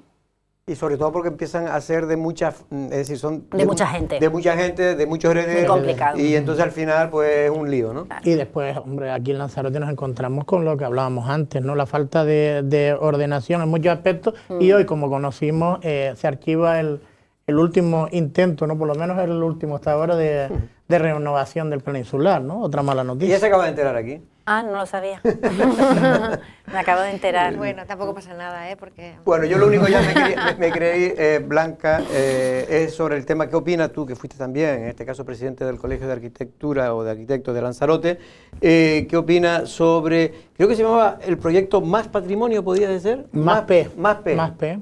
Y sobre todo porque empiezan a ser de muchas, mm, es decir, son... De, mucha gente. De mucha gente, de muchos herederos. Muy complicado. Y entonces al final, pues es un lío, ¿no? Y después, hombre, aquí en Lanzarote nos encontramos con lo que hablábamos antes, ¿no? La falta de, ordenación en muchos aspectos. Y mm. hoy, como conocimos, eh, se archiva el, el, último intento, ¿no? Por lo menos el último hasta ahora de, de renovación del plan insular, ¿no? Otra mala noticia. Y ya se acaba de enterar aquí. Ah, no lo sabía. [LAUGHS] me acabo de enterar. Bueno, tampoco pasa nada, ¿eh? Porque... Bueno, yo lo único ya me, creí, eh, Blanca, eh, es sobre el tema, ¿qué opinas tú, que fuiste también, en este caso, presidente del Colegio de Arquitectura o de Arquitectos de Lanzarote, eh, ¿qué opinas sobre, creo que se llamaba el proyecto Más Patrimonio, podía ser? Más, P. Más P. Más P.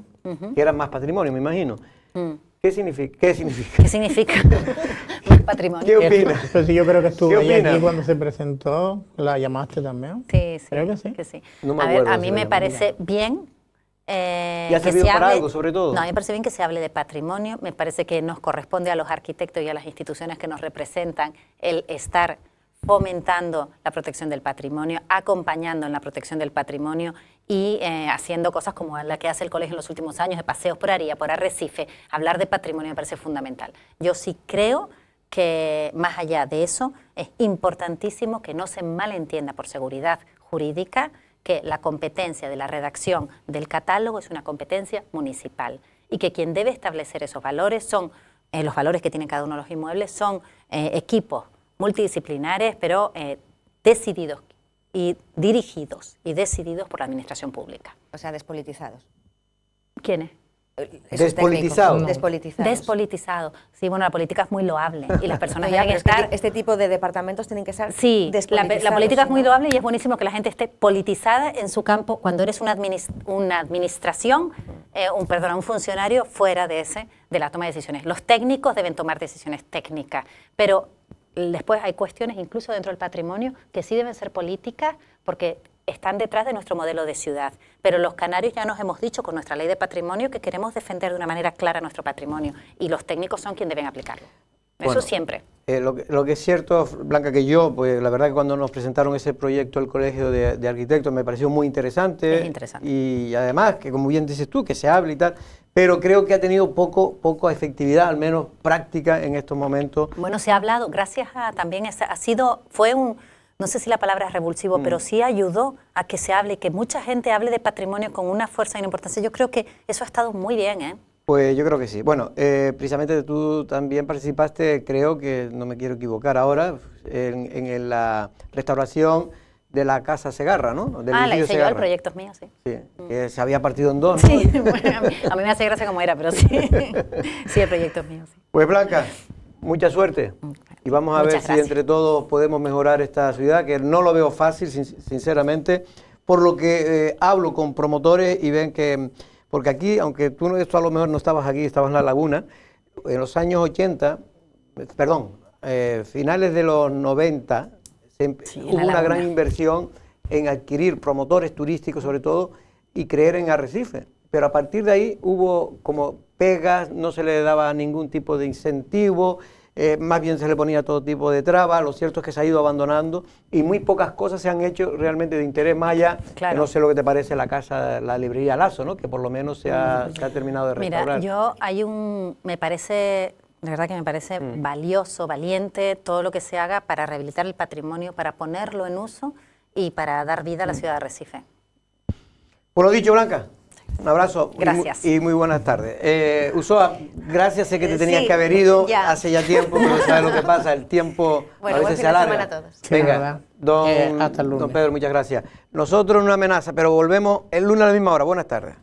Que era Más Patrimonio, me imagino. Mm. ¿Qué significa? ¿Qué significa? ¿Qué significa? [LAUGHS] patrimonio. ¿Qué opinas? Pues sí, yo creo que estuvo ahí aquí cuando se presentó. ¿La llamaste también? Sí, sí. Creo que sí. Que sí. a ver, a mí me parece bien eh, ¿Y ha servido para algo, sobre todo? No, a mí me parece bien que se hable de patrimonio. Me parece que nos corresponde a los arquitectos y a las instituciones que nos representan el estar fomentando la protección del patrimonio, acompañando en la protección del patrimonio y eh, haciendo cosas como la que hace el colegio en los últimos años, de paseos por Aría, por Arrecife, hablar de patrimonio me parece fundamental. Yo sí creo que más allá de eso es importantísimo que no se malentienda por seguridad jurídica que la competencia de la redacción del catálogo es una competencia municipal y que quien debe establecer esos valores son, eh, los valores que tienen cada uno de los inmuebles, son eh, equipos multidisciplinares, pero eh, decididos y dirigidos y decididos por la administración pública. O sea, despolitizados. ¿Quiénes? Despolitizado. Despolitizado. Despolitizado. Sí, bueno, la política es muy loable y las [LAUGHS] personas deben estar... Este tipo de departamentos tienen que ser Sí, la, la, política es muy loable y es buenísimo que la gente esté politizada en su campo cuando eres una, una administración, eh, un, perdón, un funcionario fuera de ese, de la toma de decisiones. Los técnicos deben tomar decisiones técnicas, pero después hay cuestiones incluso dentro del patrimonio que sí deben ser políticas porque están detrás de nuestro modelo de ciudad. Pero los canarios ya nos hemos dicho con nuestra ley de patrimonio que queremos defender de una manera clara nuestro patrimonio y los técnicos son quienes deben aplicarlo. Eso siempre. Eh, lo, que, es cierto, Blanca, que yo, pues la verdad que cuando nos presentaron ese proyecto el Colegio de, Arquitectos me pareció muy interesante. Es interesante. Y además, que como bien dices tú, que se hable y tal, pero creo que ha tenido poco, poco efectividad, al menos práctica en estos momentos. Bueno, se ha hablado, gracias a también, ha sido, fue un, no sé si la palabra es revulsivo, mm. pero sí ayudó a que se hable, que mucha gente hable de patrimonio con una fuerza y una importancia. Yo creo que eso ha estado muy bien, ¿eh? Pues yo creo que sí. Bueno, eh, precisamente tú también participaste, creo que no me quiero equivocar ahora, en, la restauración de la Casa Segarra, ¿no? ah, la hice yo, el proyecto es mío, sí. Sí, que se había partido en dos, ¿no? Sí, [LAUGHS] bueno, a, mí, a, mí, me hace gracia como era, pero sí. [LAUGHS] sí, el proyecto es mío, sí. Pues Blanca, mucha suerte. Y vamos a ver si entre todos podemos mejorar esta ciudad, que no lo veo fácil, sinceramente, por lo que eh, hablo con promotores y ven que, porque aquí, aunque tú esto a lo mejor no estabas aquí, estabas en la laguna, en los años 80, perdón, eh, finales de los 90, hubo una gran inversión en adquirir promotores turísticos sobre todo y creer en Arrecife. Pero a partir de ahí hubo como pegas, no se le daba ningún tipo de incentivo, eh, más bien se le ponía todo tipo de trabas, lo cierto es que se ha ido abandonando y muy pocas cosas se han hecho realmente de interés más allá, que no sé lo que te parece la casa, la librería Lazo, ¿no? que por lo menos se ha, se ha terminado de restaurar. Mira, yo hay un, me parece, de verdad que me parece Mm. valioso, valiente todo lo que se haga para rehabilitar el patrimonio, para ponerlo en uso y para dar vida a Mm. la ciudad de Recife. Por lo dicho, Blanca, un abrazo y Gracias. y muy, buenas tardes. Eh, Usoa, gracias, sé que te Eh, tenías sí, que haber ido ya. hace ya tiempo, pero sabes lo que pasa, el tiempo Bueno, a veces se alarga. semana a todos. Venga, don, Eh, hasta el lunes. don Pedro, muchas gracias. Nosotros en una amenaza, pero volvemos el lunes a la misma hora. Buenas tardes.